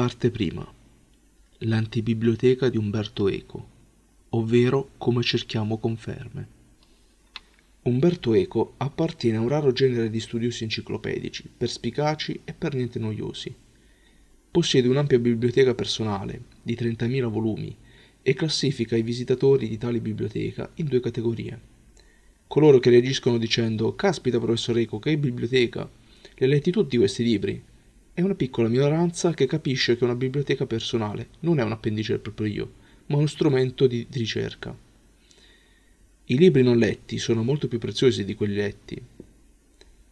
Parte prima. L'antibiblioteca di Umberto Eco, ovvero come cerchiamo conferme. Umberto Eco appartiene a un raro genere di studiosi enciclopedici, perspicaci e per niente noiosi. Possiede un'ampia biblioteca personale, di 30.000 volumi, e classifica i visitatori di tale biblioteca in due categorie. Coloro che reagiscono dicendo «Caspita, professor Eco, che biblioteca! Li hai letti tutti questi libri?» E una piccola minoranza che capisce che una biblioteca personale non è un appendice del proprio io, ma uno strumento di, di ricerca. I libri non letti sono molto più preziosi di quelli letti.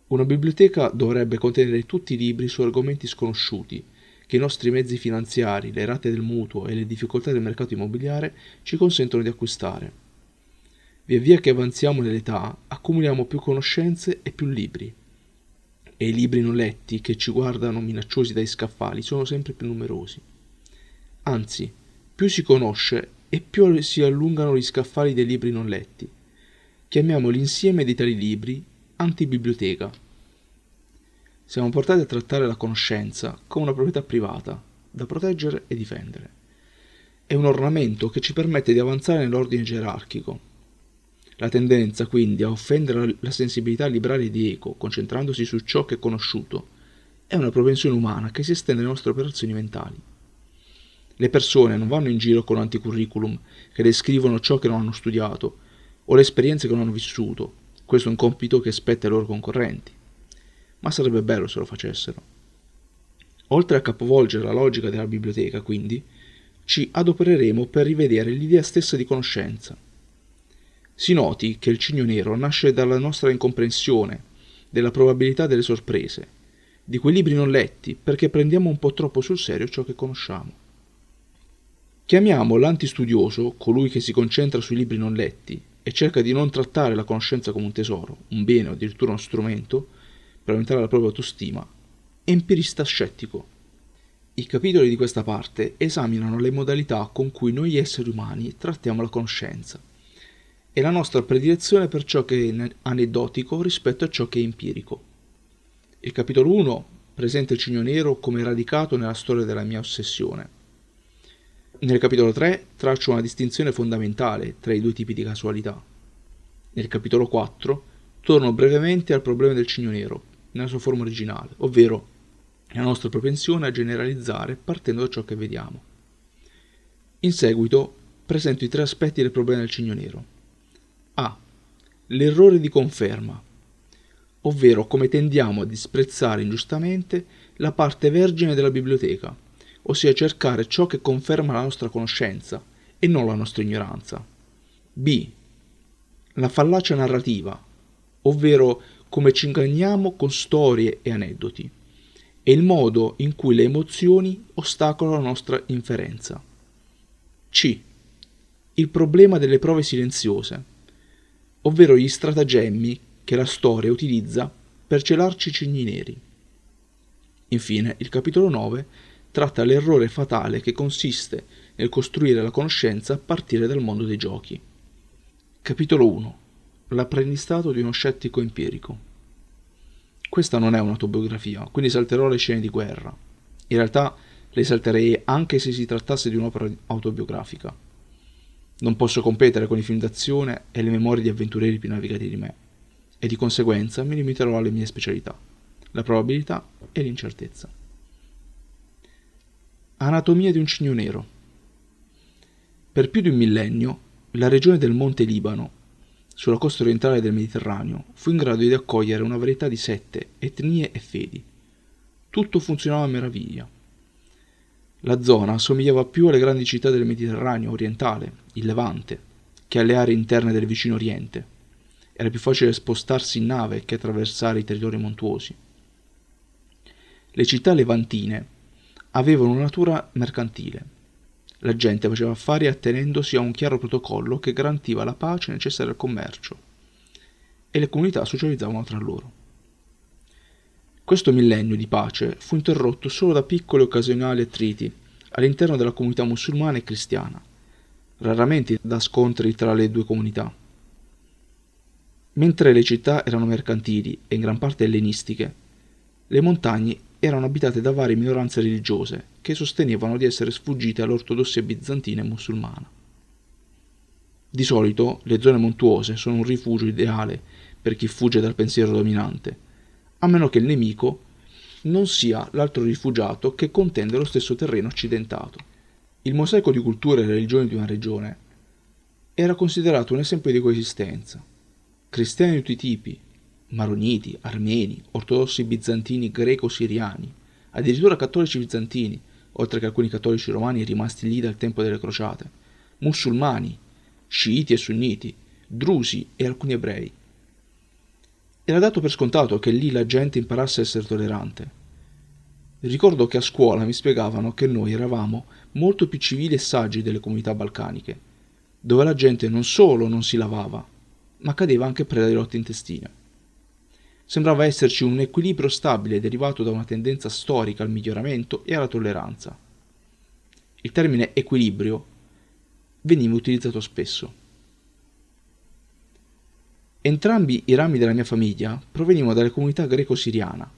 Una biblioteca dovrebbe contenere tutti i libri su argomenti sconosciuti, che i nostri mezzi finanziari, le rate del mutuo e le difficoltà del mercato immobiliare ci consentono di acquistare. Via via che avanziamo nell'età, accumuliamo più conoscenze e più libri e i libri non letti che ci guardano minacciosi dai scaffali sono sempre più numerosi. Anzi, più si conosce e più si allungano gli scaffali dei libri non letti. Chiamiamo l'insieme di tali libri antibiblioteca. Siamo portati a trattare la conoscenza come una proprietà privata, da proteggere e difendere. È un ornamento che ci permette di avanzare nell'ordine gerarchico, la tendenza quindi a offendere la sensibilità liberale di Eco, concentrandosi su ciò che è conosciuto, è una propensione umana che si estende alle nostre operazioni mentali. Le persone non vanno in giro con anticurriculum che descrivono ciò che non hanno studiato o le esperienze che non hanno vissuto. Questo è un compito che spetta ai loro concorrenti. Ma sarebbe bello se lo facessero. Oltre a capovolgere la logica della biblioteca, quindi, ci adopereremo per rivedere l'idea stessa di conoscenza si noti che il cigno nero nasce dalla nostra incomprensione della probabilità delle sorprese, di quei libri non letti, perché prendiamo un po' troppo sul serio ciò che conosciamo. Chiamiamo l'antistudioso colui che si concentra sui libri non letti e cerca di non trattare la conoscenza come un tesoro, un bene o addirittura uno strumento per aumentare la propria autostima, empirista scettico. I capitoli di questa parte esaminano le modalità con cui noi esseri umani trattiamo la conoscenza e la nostra predilezione per ciò che è aneddotico rispetto a ciò che è empirico. Il capitolo 1 presenta il cigno nero come radicato nella storia della mia ossessione. Nel capitolo 3 traccio una distinzione fondamentale tra i due tipi di casualità. Nel capitolo 4 torno brevemente al problema del cigno nero, nella sua forma originale, ovvero la nostra propensione a generalizzare partendo da ciò che vediamo. In seguito presento i tre aspetti del problema del cigno nero. A. L'errore di conferma, ovvero come tendiamo a disprezzare ingiustamente la parte vergine della biblioteca, ossia cercare ciò che conferma la nostra conoscenza e non la nostra ignoranza. B. La fallacia narrativa, ovvero come ci inganniamo con storie e aneddoti, e il modo in cui le emozioni ostacolano la nostra inferenza. C. Il problema delle prove silenziose, ovvero gli stratagemmi che la storia utilizza per celarci i cigni neri. Infine, il capitolo 9 tratta l'errore fatale che consiste nel costruire la conoscenza a partire dal mondo dei giochi. Capitolo 1 L'apprendistato di uno scettico empirico. Questa non è un'autobiografia, quindi salterò le scene di guerra. In realtà le salterei anche se si trattasse di un'opera autobiografica. Non posso competere con i film d'azione e le memorie di avventurieri più navigati di me, e di conseguenza mi limiterò alle mie specialità, la probabilità e l'incertezza. Anatomia di un cigno nero. Per più di un millennio, la regione del Monte Libano, sulla costa orientale del Mediterraneo, fu in grado di accogliere una varietà di sette, etnie e fedi. Tutto funzionava a meraviglia la zona somigliava più alle grandi città del Mediterraneo orientale, il Levante, che alle aree interne del vicino Oriente. Era più facile spostarsi in nave che attraversare i territori montuosi. Le città levantine avevano una natura mercantile. La gente faceva affari attenendosi a un chiaro protocollo che garantiva la pace necessaria al commercio e le comunità socializzavano tra loro. Questo millennio di pace fu interrotto solo da piccoli occasionali attriti all'interno della comunità musulmana e cristiana, raramente da scontri tra le due comunità. Mentre le città erano mercantili e in gran parte ellenistiche, le montagne erano abitate da varie minoranze religiose che sostenevano di essere sfuggite all'ortodossia bizantina e musulmana. Di solito le zone montuose sono un rifugio ideale per chi fugge dal pensiero dominante, a meno che il nemico non sia l'altro rifugiato che contende lo stesso terreno accidentato. Il mosaico di culture e religioni di una regione era considerato un esempio di coesistenza. Cristiani di tutti i tipi, maroniti, armeni, ortodossi bizantini greco-siriani, addirittura cattolici bizantini, oltre che alcuni cattolici romani rimasti lì dal tempo delle crociate, musulmani, sciiti e sunniti, drusi e alcuni ebrei. Era dato per scontato che lì la gente imparasse a essere tollerante. Ricordo che a scuola mi spiegavano che noi eravamo molto più civili e saggi delle comunità balcaniche, dove la gente non solo non si lavava, ma cadeva anche preda di lotte intestine. Sembrava esserci un equilibrio stabile derivato da una tendenza storica al miglioramento e alla tolleranza. Il termine equilibrio veniva utilizzato spesso. Entrambi i rami della mia famiglia provenivano dalle comunità greco-siriana,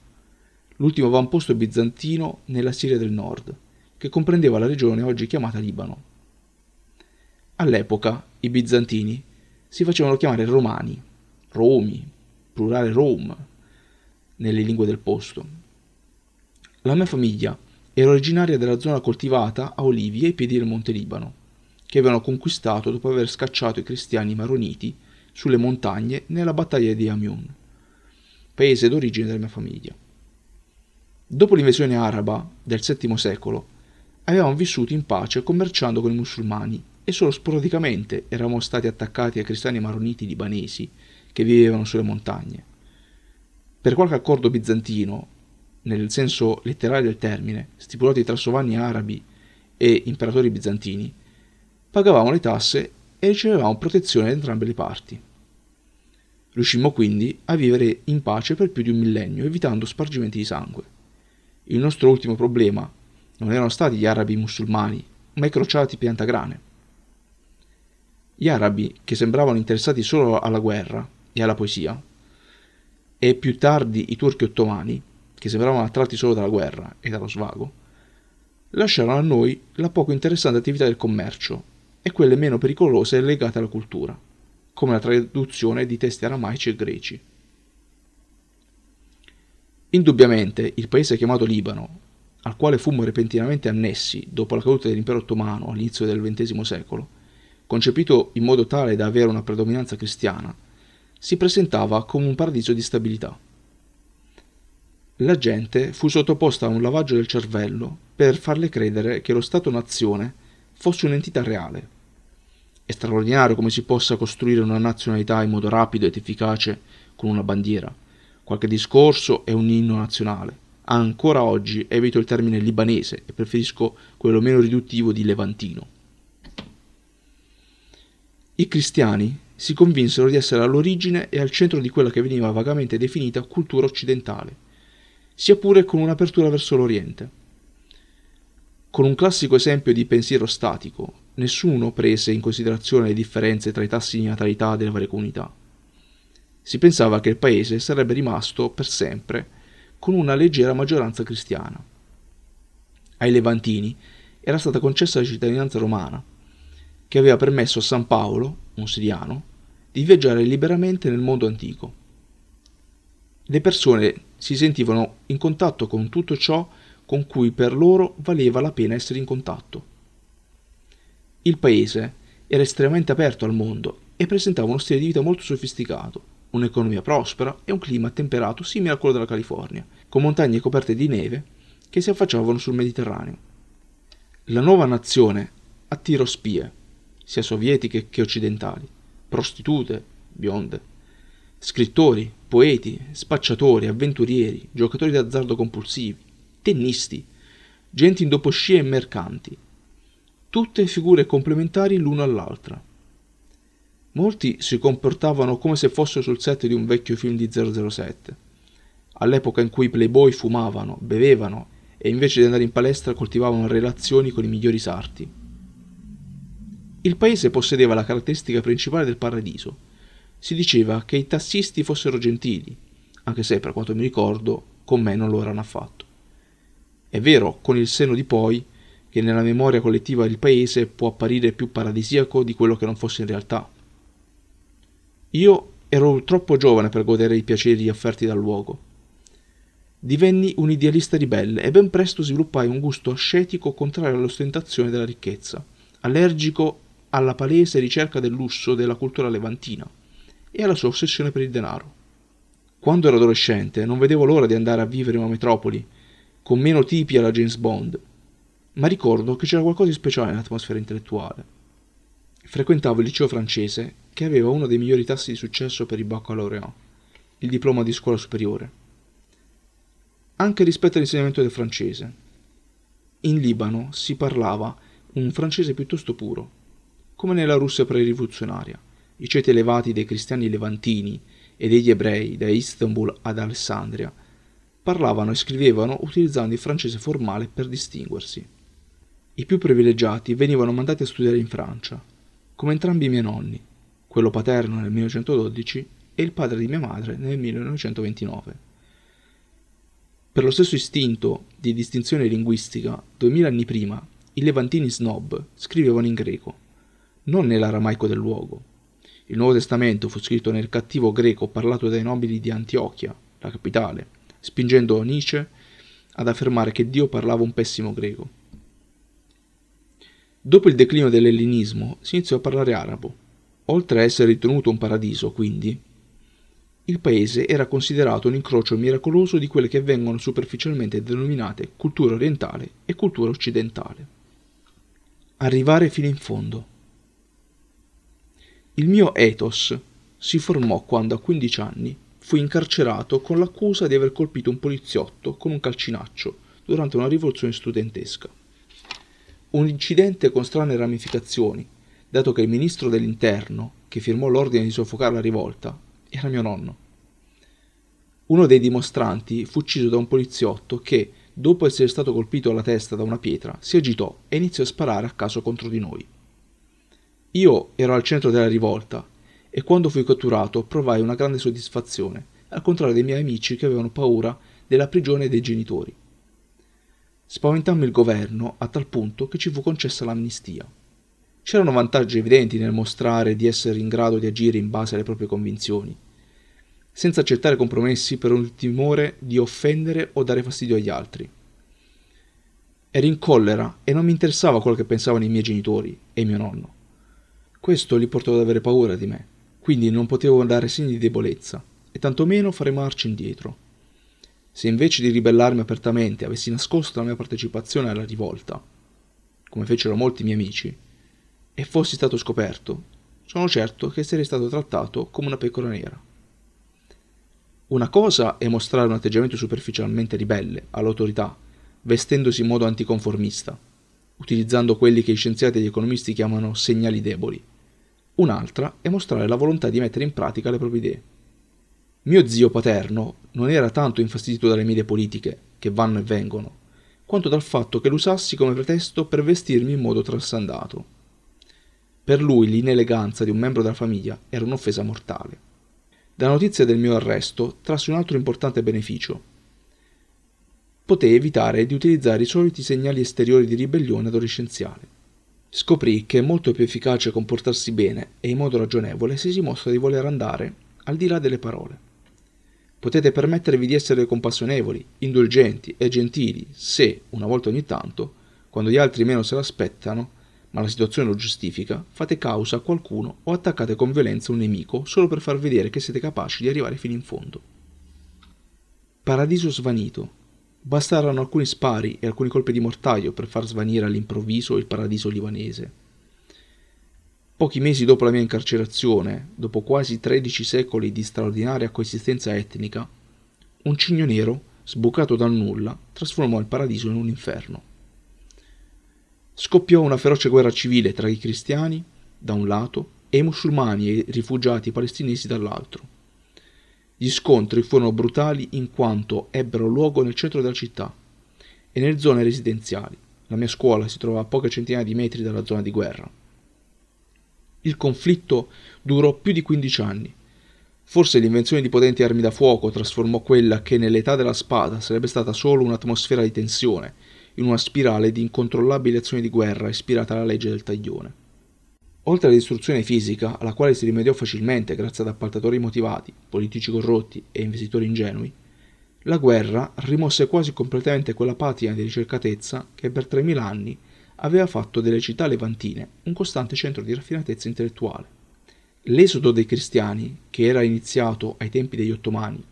l'ultimo avamposto bizantino nella Siria del Nord, che comprendeva la regione oggi chiamata Libano. All'epoca i bizantini si facevano chiamare romani, romi, plurale rom, nelle lingue del posto. La mia famiglia era originaria della zona coltivata a olivi ai piedi del Monte Libano, che avevano conquistato dopo aver scacciato i cristiani maroniti sulle montagne nella battaglia di Amiun, paese d'origine della mia famiglia. Dopo l'invasione araba del VII secolo, avevamo vissuto in pace commerciando con i musulmani e solo sporadicamente eravamo stati attaccati ai cristiani maroniti libanesi che vivevano sulle montagne. Per qualche accordo bizantino, nel senso letterale del termine, stipulati tra sovrani arabi e imperatori bizantini, pagavamo le tasse e ricevevamo protezione da entrambe le parti. Riuscimmo quindi a vivere in pace per più di un millennio, evitando spargimenti di sangue. Il nostro ultimo problema non erano stati gli arabi musulmani, ma i crociati piantagrane. Gli arabi, che sembravano interessati solo alla guerra e alla poesia, e più tardi i turchi ottomani, che sembravano attratti solo dalla guerra e dallo svago, lasciarono a noi la poco interessante attività del commercio e quelle meno pericolose legate alla cultura come la traduzione di testi aramaici e greci. Indubbiamente il paese chiamato Libano, al quale fummo repentinamente annessi dopo la caduta dell'impero ottomano all'inizio del XX secolo, concepito in modo tale da avere una predominanza cristiana, si presentava come un paradiso di stabilità. La gente fu sottoposta a un lavaggio del cervello per farle credere che lo Stato-nazione fosse un'entità reale è straordinario come si possa costruire una nazionalità in modo rapido ed efficace con una bandiera, qualche discorso e un inno nazionale. Ancora oggi evito il termine libanese e preferisco quello meno riduttivo di levantino. I cristiani si convinsero di essere all'origine e al centro di quella che veniva vagamente definita cultura occidentale, sia pure con un'apertura verso l'Oriente. Con un classico esempio di pensiero statico, nessuno prese in considerazione le differenze tra i tassi di natalità delle varie comunità. Si pensava che il paese sarebbe rimasto per sempre con una leggera maggioranza cristiana. Ai Levantini era stata concessa la cittadinanza romana, che aveva permesso a San Paolo, un siriano, di viaggiare liberamente nel mondo antico. Le persone si sentivano in contatto con tutto ciò con cui per loro valeva la pena essere in contatto. Il paese era estremamente aperto al mondo e presentava uno stile di vita molto sofisticato, un'economia prospera e un clima temperato simile a quello della California, con montagne coperte di neve che si affacciavano sul Mediterraneo. La nuova nazione attirò spie, sia sovietiche che occidentali, prostitute, bionde, scrittori, poeti, spacciatori, avventurieri, giocatori d'azzardo compulsivi, tennisti, gente in doposcia e mercanti, tutte figure complementari l'una all'altra. Molti si comportavano come se fossero sul set di un vecchio film di 007, all'epoca in cui i playboy fumavano, bevevano e invece di andare in palestra coltivavano relazioni con i migliori sarti. Il paese possedeva la caratteristica principale del paradiso. Si diceva che i tassisti fossero gentili, anche se, per quanto mi ricordo, con me non lo erano affatto. È vero, con il senno di poi, che nella memoria collettiva del paese può apparire più paradisiaco di quello che non fosse in realtà. Io ero troppo giovane per godere i piaceri offerti dal luogo. Divenni un idealista ribelle e ben presto sviluppai un gusto ascetico contrario all'ostentazione della ricchezza, allergico alla palese ricerca del lusso della cultura levantina e alla sua ossessione per il denaro. Quando ero adolescente non vedevo l'ora di andare a vivere in una metropoli, con meno tipi alla James Bond, ma ricordo che c'era qualcosa di speciale nell'atmosfera intellettuale. Frequentavo il liceo francese, che aveva uno dei migliori tassi di successo per il baccalaureato, il diploma di scuola superiore. Anche rispetto all'insegnamento del francese. In Libano si parlava un francese piuttosto puro, come nella Russia pre-rivoluzionaria. I ceti elevati dei cristiani levantini e degli ebrei da Istanbul ad Alessandria parlavano e scrivevano utilizzando il francese formale per distinguersi. I più privilegiati venivano mandati a studiare in Francia, come entrambi i miei nonni, quello paterno nel 1912 e il padre di mia madre nel 1929. Per lo stesso istinto di distinzione linguistica, duemila anni prima, i levantini snob scrivevano in greco, non nell'aramaico del luogo. Il Nuovo Testamento fu scritto nel cattivo greco parlato dai nobili di Antiochia, la capitale, spingendo Nietzsche ad affermare che Dio parlava un pessimo greco. Dopo il declino dell'ellenismo si iniziò a parlare arabo. Oltre a essere ritenuto un paradiso, quindi, il paese era considerato un incrocio miracoloso di quelle che vengono superficialmente denominate cultura orientale e cultura occidentale. Arrivare fino in fondo. Il mio ethos si formò quando a 15 anni fui incarcerato con l'accusa di aver colpito un poliziotto con un calcinaccio durante una rivoluzione studentesca. Un incidente con strane ramificazioni, dato che il ministro dell'interno, che firmò l'ordine di soffocare la rivolta, era mio nonno. Uno dei dimostranti fu ucciso da un poliziotto che, dopo essere stato colpito alla testa da una pietra, si agitò e iniziò a sparare a caso contro di noi. Io ero al centro della rivolta e quando fui catturato provai una grande soddisfazione, al contrario dei miei amici che avevano paura della prigione dei genitori. Spaventammo il governo a tal punto che ci fu concessa l'amnistia. C'erano vantaggi evidenti nel mostrare di essere in grado di agire in base alle proprie convinzioni, senza accettare compromessi per un timore di offendere o dare fastidio agli altri. Ero in collera e non mi interessava quello che pensavano i miei genitori e mio nonno. Questo li portò ad avere paura di me, quindi non potevo dare segni di debolezza e tantomeno fare marcia indietro. Se invece di ribellarmi apertamente avessi nascosto la mia partecipazione alla rivolta, come fecero molti miei amici, e fossi stato scoperto, sono certo che sarei stato trattato come una pecora nera. Una cosa è mostrare un atteggiamento superficialmente ribelle all'autorità, vestendosi in modo anticonformista, utilizzando quelli che gli scienziati e gli economisti chiamano segnali deboli. Un'altra è mostrare la volontà di mettere in pratica le proprie idee. Mio zio paterno non era tanto infastidito dalle mie politiche, che vanno e vengono, quanto dal fatto che lo usassi come pretesto per vestirmi in modo trasandato. Per lui l'ineleganza di un membro della famiglia era un'offesa mortale. Dalla notizia del mio arresto trassi un altro importante beneficio. Potei evitare di utilizzare i soliti segnali esteriori di ribellione adolescenziale. Scoprì che è molto più efficace comportarsi bene e in modo ragionevole se si mostra di voler andare al di là delle parole. Potete permettervi di essere compassionevoli, indulgenti e gentili se, una volta ogni tanto, quando gli altri meno se l'aspettano, ma la situazione lo giustifica, fate causa a qualcuno o attaccate con violenza un nemico solo per far vedere che siete capaci di arrivare fino in fondo. Paradiso svanito. Bastarono alcuni spari e alcuni colpi di mortaio per far svanire all'improvviso il paradiso libanese. Pochi mesi dopo la mia incarcerazione, dopo quasi 13 secoli di straordinaria coesistenza etnica, un cigno nero, sbucato dal nulla, trasformò il paradiso in un inferno scoppiò una feroce guerra civile tra i cristiani, da un lato, e i musulmani e i rifugiati palestinesi dall'altro. Gli scontri furono brutali in quanto ebbero luogo nel centro della città e nelle zone residenziali. La mia scuola si trova a poche centinaia di metri dalla zona di guerra. Il conflitto durò più di 15 anni. Forse l'invenzione di potenti armi da fuoco trasformò quella che nell'età della spada sarebbe stata solo un'atmosfera di tensione, in una spirale di incontrollabili azioni di guerra ispirata alla legge del taglione. Oltre alla distruzione fisica, alla quale si rimediò facilmente grazie ad appaltatori motivati, politici corrotti e investitori ingenui, la guerra rimosse quasi completamente quella patina di ricercatezza che per 3000 anni aveva fatto delle città levantine un costante centro di raffinatezza intellettuale. L'esodo dei cristiani, che era iniziato ai tempi degli ottomani,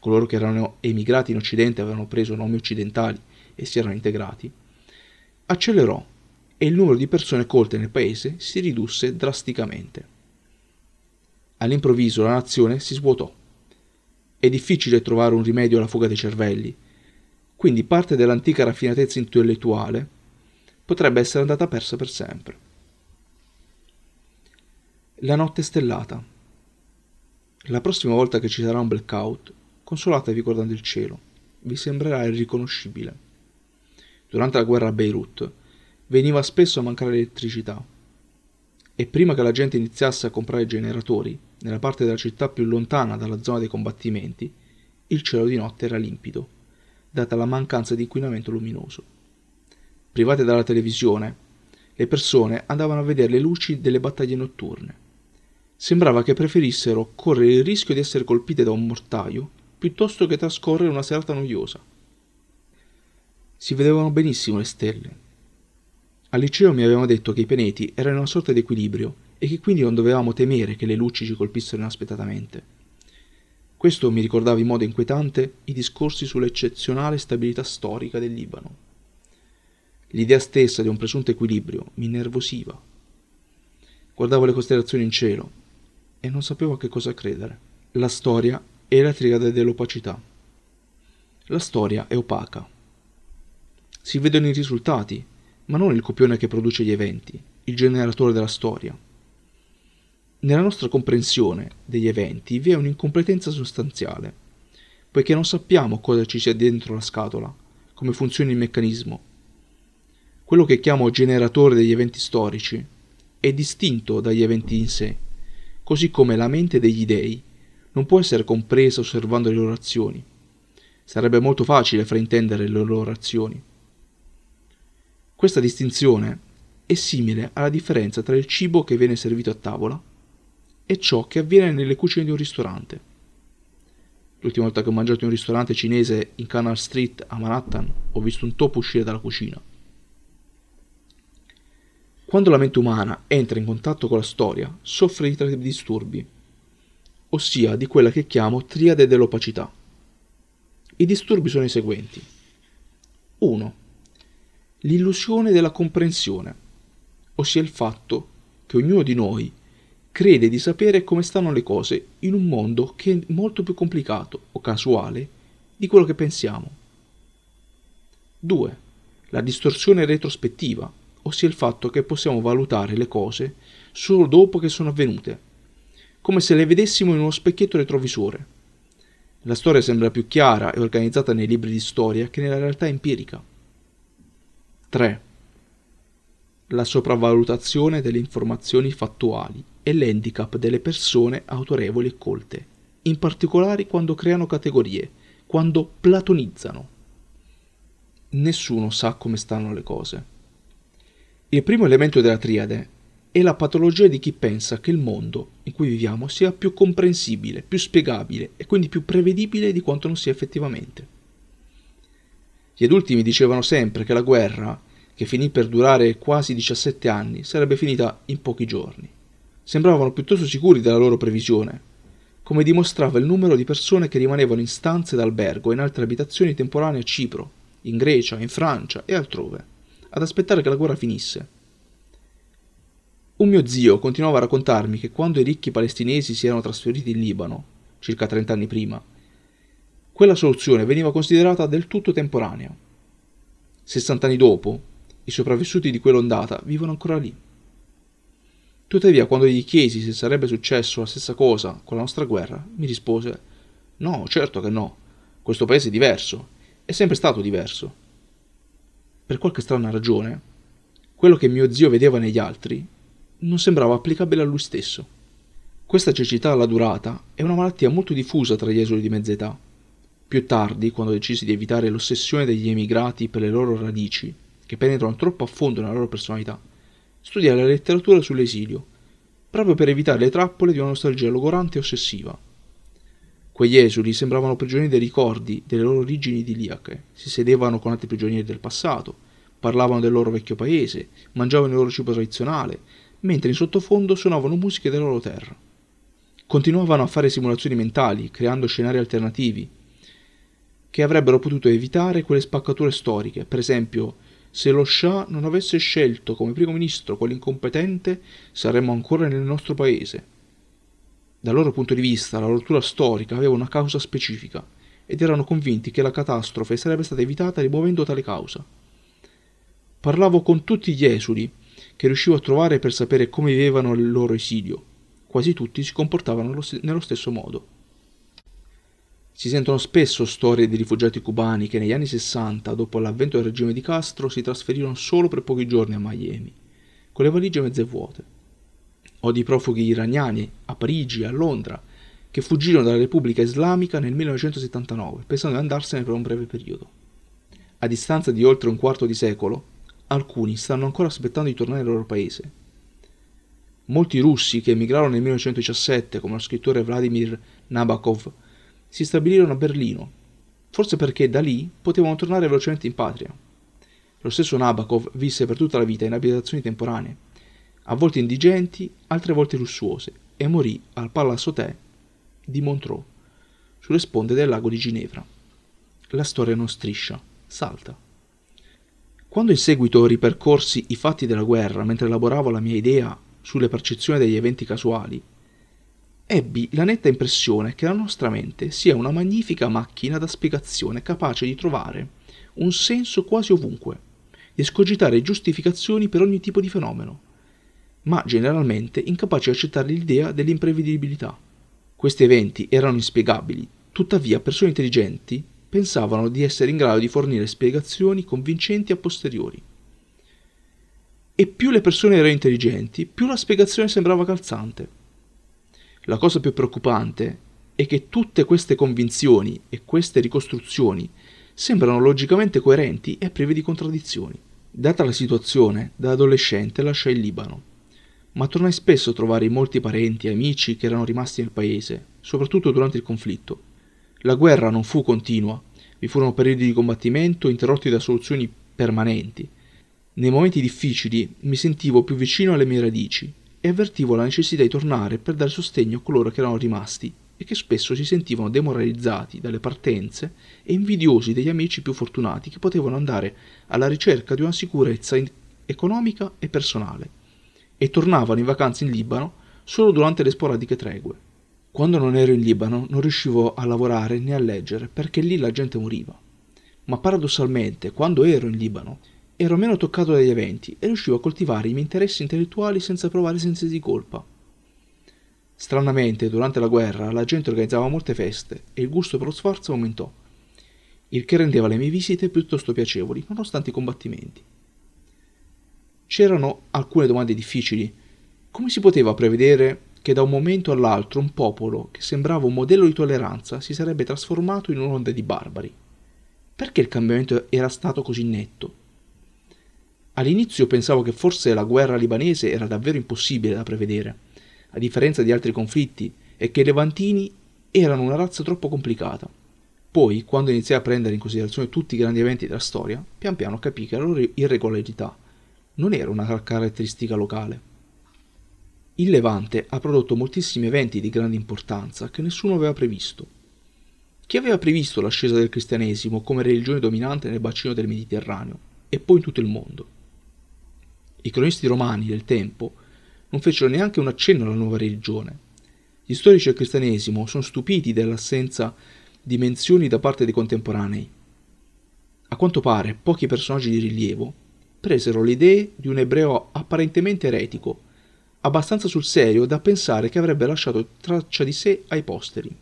coloro che erano emigrati in Occidente avevano preso nomi occidentali e si erano integrati, accelerò e il numero di persone colte nel paese si ridusse drasticamente. All'improvviso la nazione si svuotò. È difficile trovare un rimedio alla fuga dei cervelli, quindi parte dell'antica raffinatezza intellettuale potrebbe essere andata persa per sempre. La notte stellata. La prossima volta che ci sarà un blackout, consolatevi guardando il cielo. Vi sembrerà irriconoscibile. Durante la guerra a Beirut veniva spesso a mancare l'elettricità e prima che la gente iniziasse a comprare generatori, nella parte della città più lontana dalla zona dei combattimenti, il cielo di notte era limpido, data la mancanza di inquinamento luminoso. Private dalla televisione, le persone andavano a vedere le luci delle battaglie notturne Sembrava che preferissero correre il rischio di essere colpite da un mortaio piuttosto che trascorrere una serata noiosa. Si vedevano benissimo le stelle. Al liceo mi avevano detto che i pianeti erano in una sorta di equilibrio e che quindi non dovevamo temere che le luci ci colpissero inaspettatamente. Questo mi ricordava in modo inquietante i discorsi sull'eccezionale stabilità storica del Libano. L'idea stessa di un presunto equilibrio mi nervosiva. Guardavo le costellazioni in cielo e non sapevo a che cosa credere. La storia è la triade dell'opacità. La storia è opaca. Si vedono i risultati, ma non il copione che produce gli eventi, il generatore della storia. Nella nostra comprensione degli eventi vi è un'incompletenza sostanziale, poiché non sappiamo cosa ci sia dentro la scatola, come funziona il meccanismo. Quello che chiamo generatore degli eventi storici è distinto dagli eventi in sé così come la mente degli dei non può essere compresa osservando le loro azioni. Sarebbe molto facile fraintendere le loro azioni. Questa distinzione è simile alla differenza tra il cibo che viene servito a tavola e ciò che avviene nelle cucine di un ristorante. L'ultima volta che ho mangiato in un ristorante cinese in Canal Street a Manhattan ho visto un topo uscire dalla cucina. Quando la mente umana entra in contatto con la storia, soffre di tre disturbi, ossia di quella che chiamo triade dell'opacità. I disturbi sono i seguenti. 1. L'illusione della comprensione, ossia il fatto che ognuno di noi crede di sapere come stanno le cose in un mondo che è molto più complicato o casuale di quello che pensiamo. 2. La distorsione retrospettiva, ossia il fatto che possiamo valutare le cose solo dopo che sono avvenute, come se le vedessimo in uno specchietto retrovisore. La storia sembra più chiara e organizzata nei libri di storia che nella realtà empirica. 3. La sopravvalutazione delle informazioni fattuali e l'handicap delle persone autorevoli e colte, in particolare quando creano categorie, quando platonizzano. Nessuno sa come stanno le cose. Il primo elemento della triade è la patologia di chi pensa che il mondo in cui viviamo sia più comprensibile, più spiegabile e quindi più prevedibile di quanto non sia effettivamente. Gli adulti mi dicevano sempre che la guerra, che finì per durare quasi 17 anni, sarebbe finita in pochi giorni. Sembravano piuttosto sicuri della loro previsione, come dimostrava il numero di persone che rimanevano in stanze d'albergo e in altre abitazioni temporanee a Cipro, in Grecia, in Francia e altrove ad aspettare che la guerra finisse. Un mio zio continuava a raccontarmi che quando i ricchi palestinesi si erano trasferiti in Libano, circa 30 anni prima, quella soluzione veniva considerata del tutto temporanea. 60 anni dopo, i sopravvissuti di quell'ondata vivono ancora lì. Tuttavia, quando gli chiesi se sarebbe successo la stessa cosa con la nostra guerra, mi rispose: No, certo che no. Questo paese è diverso. È sempre stato diverso per qualche strana ragione, quello che mio zio vedeva negli altri non sembrava applicabile a lui stesso. Questa cecità alla durata è una malattia molto diffusa tra gli esuli di mezza età. Più tardi, quando decisi di evitare l'ossessione degli emigrati per le loro radici, che penetrano troppo a fondo nella loro personalità, studiai la letteratura sull'esilio, proprio per evitare le trappole di una nostalgia logorante e ossessiva. Quegli esuli sembravano prigionieri dei ricordi delle loro origini idilliache, si sedevano con altri prigionieri del passato, parlavano del loro vecchio paese, mangiavano il loro cibo tradizionale, mentre in sottofondo suonavano musiche della loro terra. Continuavano a fare simulazioni mentali, creando scenari alternativi, che avrebbero potuto evitare quelle spaccature storiche. Per esempio, se lo Shah non avesse scelto come primo ministro quell'incompetente, saremmo ancora nel nostro paese. Dal loro punto di vista, la rottura storica aveva una causa specifica ed erano convinti che la catastrofe sarebbe stata evitata rimuovendo tale causa. Parlavo con tutti gli esuli che riuscivo a trovare per sapere come vivevano il loro esilio quasi tutti si comportavano nello stesso modo. Si sentono spesso storie di rifugiati cubani che negli anni 60, dopo l'avvento del regime di Castro, si trasferirono solo per pochi giorni a Miami, con le valigie mezze vuote. O di profughi iraniani a Parigi e a Londra, che fuggirono dalla Repubblica Islamica nel 1979, pensando di andarsene per un breve periodo. A distanza di oltre un quarto di secolo, alcuni stanno ancora aspettando di tornare al loro paese Molti russi che emigrarono nel 1917, come lo scrittore Vladimir Nabokov, si stabilirono a Berlino, forse perché da lì potevano tornare velocemente in patria. Lo stesso Nabokov visse per tutta la vita in abitazioni temporanee, a volte indigenti, altre volte lussuose, e morì al Palazzo Hotel di Montreux, sulle sponde del lago di Ginevra. La storia non striscia, salta. Quando in seguito ripercorsi i fatti della guerra mentre elaboravo la mia idea sulle percezioni degli eventi casuali, ebbi la netta impressione che la nostra mente sia una magnifica macchina da spiegazione capace di trovare un senso quasi ovunque, di escogitare giustificazioni per ogni tipo di fenomeno, ma generalmente incapace di accettare l'idea dell'imprevedibilità. Questi eventi erano inspiegabili, tuttavia persone intelligenti pensavano di essere in grado di fornire spiegazioni convincenti a posteriori. E più le persone erano intelligenti, più la spiegazione sembrava calzante. La cosa più preoccupante è che tutte queste convinzioni e queste ricostruzioni sembrano logicamente coerenti e prive di contraddizioni. Data la situazione, da adolescente lasciai il Libano, ma tornai spesso a trovare molti parenti e amici che erano rimasti nel paese, soprattutto durante il conflitto. La guerra non fu continua, vi furono periodi di combattimento interrotti da soluzioni permanenti, nei momenti difficili mi sentivo più vicino alle mie radici e avvertivo la necessità di tornare per dare sostegno a coloro che erano rimasti e che spesso si sentivano demoralizzati dalle partenze e invidiosi degli amici più fortunati che potevano andare alla ricerca di una sicurezza economica e personale e tornavano in vacanza in Libano solo durante le sporadiche tregue. Quando non ero in Libano non riuscivo a lavorare né a leggere perché lì la gente moriva. Ma paradossalmente, quando ero in Libano, Ero meno toccato dagli eventi e riuscivo a coltivare i miei interessi intellettuali senza provare sensi di colpa. Stranamente, durante la guerra, la gente organizzava molte feste e il gusto per lo sforzo aumentò, il che rendeva le mie visite piuttosto piacevoli, nonostante i combattimenti. C'erano alcune domande difficili. Come si poteva prevedere che da un momento all'altro un popolo che sembrava un modello di tolleranza si sarebbe trasformato in un'onda di barbari? Perché il cambiamento era stato così netto? All'inizio pensavo che forse la guerra libanese era davvero impossibile da prevedere, a differenza di altri conflitti, e che i levantini erano una razza troppo complicata. Poi, quando iniziai a prendere in considerazione tutti i grandi eventi della storia, pian piano capii che la loro irregolarità non era una caratteristica locale. Il Levante ha prodotto moltissimi eventi di grande importanza che nessuno aveva previsto. Chi aveva previsto l'ascesa del cristianesimo come religione dominante nel bacino del Mediterraneo e poi in tutto il mondo? I cronisti romani del tempo non fecero neanche un accenno alla nuova religione. Gli storici del cristianesimo sono stupiti dell'assenza di menzioni da parte dei contemporanei. A quanto pare, pochi personaggi di rilievo presero le idee di un ebreo apparentemente eretico, abbastanza sul serio da pensare che avrebbe lasciato traccia di sé ai posteri.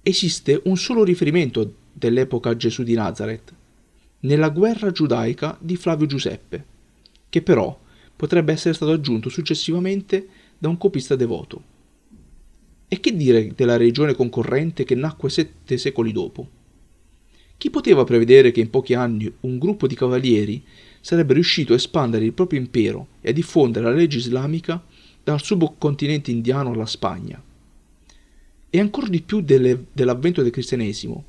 Esiste un solo riferimento dell'epoca Gesù di Nazareth, nella guerra giudaica di Flavio Giuseppe che però potrebbe essere stato aggiunto successivamente da un copista devoto. E che dire della religione concorrente che nacque sette secoli dopo? Chi poteva prevedere che in pochi anni un gruppo di cavalieri sarebbe riuscito a espandere il proprio impero e a diffondere la legge islamica dal subcontinente indiano alla Spagna? E ancora di più delle, dell'avvento del cristianesimo.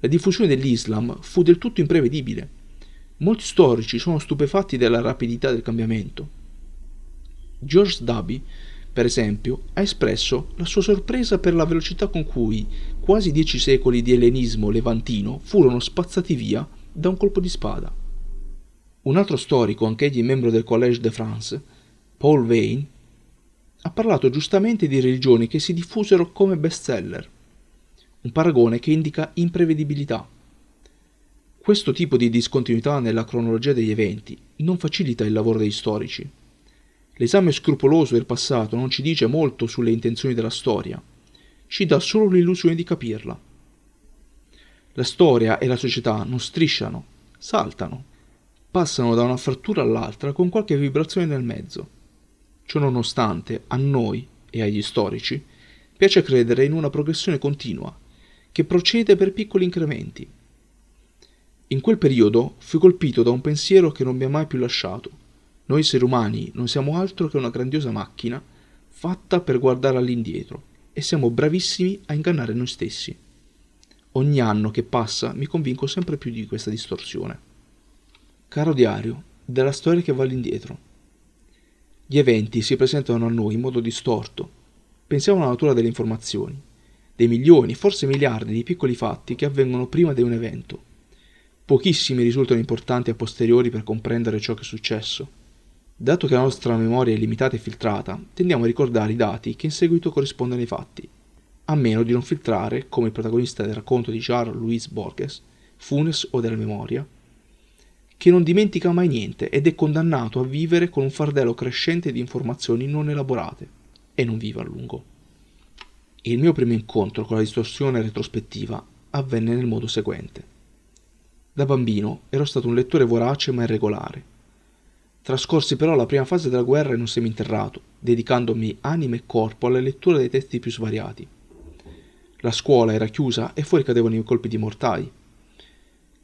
La diffusione dell'Islam fu del tutto imprevedibile. Molti storici sono stupefatti della rapidità del cambiamento. George Duby, per esempio, ha espresso la sua sorpresa per la velocità con cui quasi dieci secoli di ellenismo levantino furono spazzati via da un colpo di spada. Un altro storico, anch'egli membro del Collège de France, Paul Vane, ha parlato giustamente di religioni che si diffusero come bestseller, un paragone che indica imprevedibilità. Questo tipo di discontinuità nella cronologia degli eventi non facilita il lavoro degli storici. L'esame scrupoloso del passato non ci dice molto sulle intenzioni della storia, ci dà solo l'illusione di capirla. La storia e la società non strisciano, saltano, passano da una frattura all'altra con qualche vibrazione nel mezzo. Ciononostante, a noi e agli storici piace credere in una progressione continua, che procede per piccoli incrementi. In quel periodo fui colpito da un pensiero che non mi ha mai più lasciato. Noi esseri umani non siamo altro che una grandiosa macchina fatta per guardare all'indietro e siamo bravissimi a ingannare noi stessi. Ogni anno che passa mi convinco sempre più di questa distorsione. Caro diario, della storia che va all'indietro. Gli eventi si presentano a noi in modo distorto. Pensiamo alla natura delle informazioni, dei milioni, forse miliardi di piccoli fatti che avvengono prima di un evento. Pochissimi risultano importanti a posteriori per comprendere ciò che è successo. Dato che la nostra memoria è limitata e filtrata, tendiamo a ricordare i dati che in seguito corrispondono ai fatti, a meno di non filtrare, come il protagonista del racconto di Charles Louis Borges, Funes o della memoria, che non dimentica mai niente ed è condannato a vivere con un fardello crescente di informazioni non elaborate e non vive a lungo. Il mio primo incontro con la distorsione retrospettiva avvenne nel modo seguente. Da bambino ero stato un lettore vorace ma irregolare Trascorsi però la prima fase della guerra in un seminterrato, dedicandomi anima e corpo alla lettura dei testi più svariati. La scuola era chiusa e fuori cadevano i colpi di mortai.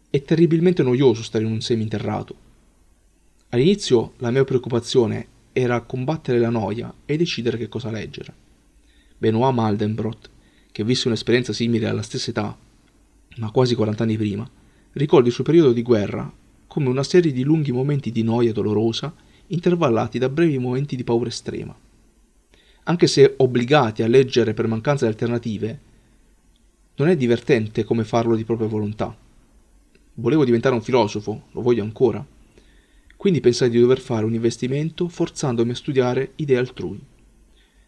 È terribilmente noioso stare in un seminterrato. All'inizio la mia preoccupazione era combattere la noia e decidere che cosa leggere. Benoit Maldenbrot, che visse un'esperienza simile alla stessa età, ma quasi 40 anni prima, ricorda il suo periodo di guerra come una serie di lunghi momenti di noia dolorosa, intervallati da brevi momenti di paura estrema. Anche se obbligati a leggere per mancanza di alternative, non è divertente come farlo di propria volontà. Volevo diventare un filosofo, lo voglio ancora. Quindi pensai di dover fare un investimento forzandomi a studiare idee altrui.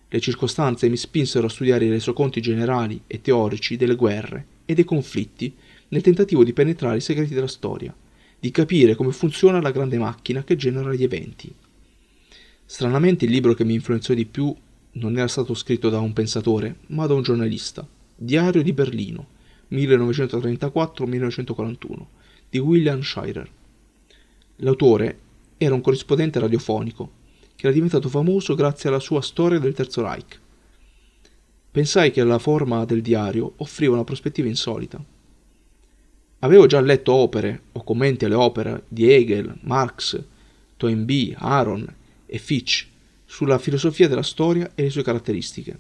Le circostanze mi spinsero a studiare i resoconti generali e teorici delle guerre e dei conflitti nel tentativo di penetrare i segreti della storia di capire come funziona la grande macchina che genera gli eventi. Stranamente il libro che mi influenzò di più non era stato scritto da un pensatore, ma da un giornalista, Diario di Berlino, 1934-1941, di William Shirer. L'autore era un corrispondente radiofonico, che era diventato famoso grazie alla sua storia del Terzo Reich. Pensai che la forma del diario offriva una prospettiva insolita. Avevo già letto opere o commenti alle opere di Hegel, Marx, Toynbee, Aaron e Fitch sulla filosofia della storia e le sue caratteristiche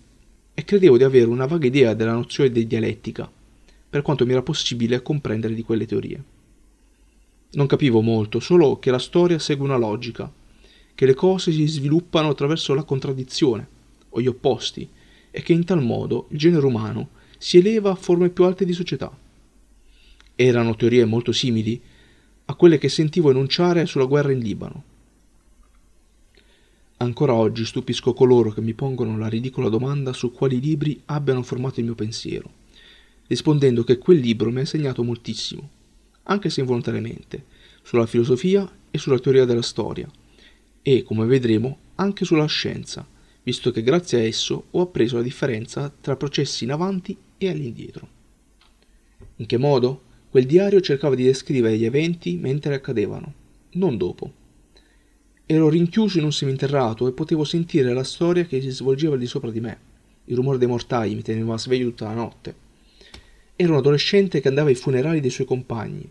e credevo di avere una vaga idea della nozione di dialettica, per quanto mi era possibile comprendere di quelle teorie. Non capivo molto, solo che la storia segue una logica, che le cose si sviluppano attraverso la contraddizione o gli opposti e che in tal modo il genere umano si eleva a forme più alte di società. Erano teorie molto simili a quelle che sentivo enunciare sulla guerra in Libano. Ancora oggi stupisco coloro che mi pongono la ridicola domanda su quali libri abbiano formato il mio pensiero, rispondendo che quel libro mi ha insegnato moltissimo, anche se involontariamente, sulla filosofia e sulla teoria della storia, e, come vedremo, anche sulla scienza, visto che grazie a esso ho appreso la differenza tra processi in avanti e all'indietro. In che modo? Quel diario cercava di descrivere gli eventi mentre accadevano, non dopo. Ero rinchiuso in un seminterrato e potevo sentire la storia che si svolgeva di sopra di me. Il rumore dei mortai mi teneva sveglio tutta la notte. Ero un adolescente che andava ai funerali dei suoi compagni.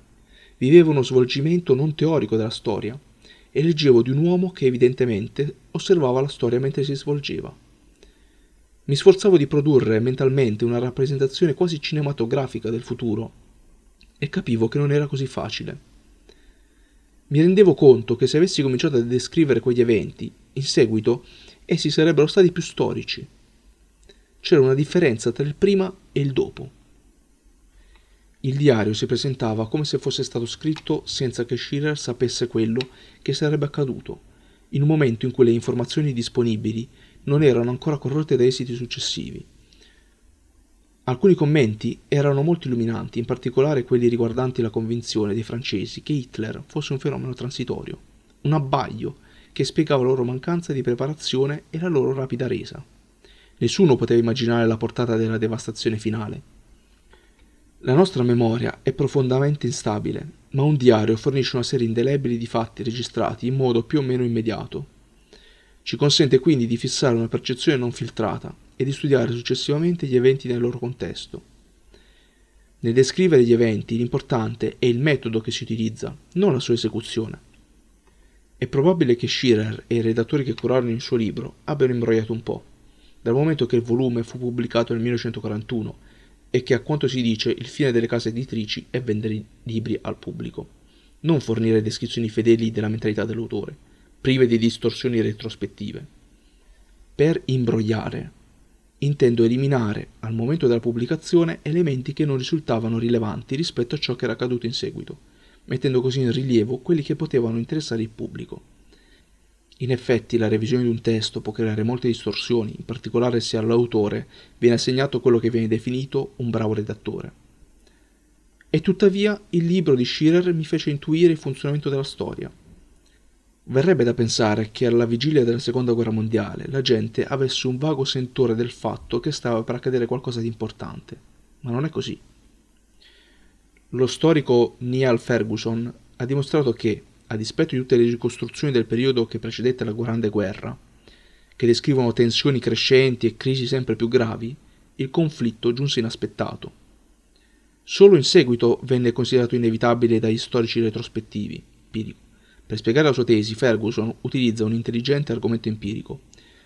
Vivevo uno svolgimento non teorico della storia e leggevo di un uomo che evidentemente osservava la storia mentre si svolgeva. Mi sforzavo di produrre mentalmente una rappresentazione quasi cinematografica del futuro e capivo che non era così facile. Mi rendevo conto che se avessi cominciato a descrivere quegli eventi, in seguito essi sarebbero stati più storici. C'era una differenza tra il prima e il dopo. Il diario si presentava come se fosse stato scritto senza che Schiller sapesse quello che sarebbe accaduto, in un momento in cui le informazioni disponibili non erano ancora corrotte da esiti successivi. Alcuni commenti erano molto illuminanti, in particolare quelli riguardanti la convinzione dei francesi che Hitler fosse un fenomeno transitorio, un abbaglio che spiegava la loro mancanza di preparazione e la loro rapida resa. Nessuno poteva immaginare la portata della devastazione finale. La nostra memoria è profondamente instabile, ma un diario fornisce una serie indelebile di fatti registrati in modo più o meno immediato. Ci consente quindi di fissare una percezione non filtrata e di studiare successivamente gli eventi nel loro contesto. Nel descrivere gli eventi l'importante è il metodo che si utilizza, non la sua esecuzione. È probabile che Schirer e i redattori che curarono il suo libro abbiano imbrogliato un po', dal momento che il volume fu pubblicato nel 1941 e che a quanto si dice il fine delle case editrici è vendere libri al pubblico, non fornire descrizioni fedeli della mentalità dell'autore, prive di distorsioni retrospettive. Per imbrogliare Intendo eliminare, al momento della pubblicazione, elementi che non risultavano rilevanti rispetto a ciò che era accaduto in seguito, mettendo così in rilievo quelli che potevano interessare il pubblico. In effetti la revisione di un testo può creare molte distorsioni, in particolare se all'autore viene assegnato quello che viene definito un bravo redattore. E tuttavia il libro di Schirer mi fece intuire il funzionamento della storia, Verrebbe da pensare che alla vigilia della seconda guerra mondiale la gente avesse un vago sentore del fatto che stava per accadere qualcosa di importante, ma non è così. Lo storico Niall Ferguson ha dimostrato che, a dispetto di tutte le ricostruzioni del periodo che precedette la Grande Guerra, che descrivono tensioni crescenti e crisi sempre più gravi, il conflitto giunse inaspettato. Solo in seguito venne considerato inevitabile dagli storici retrospettivi. Pirico. Per spiegare la sua tesi, Ferguson utilizza un intelligente argomento empirico,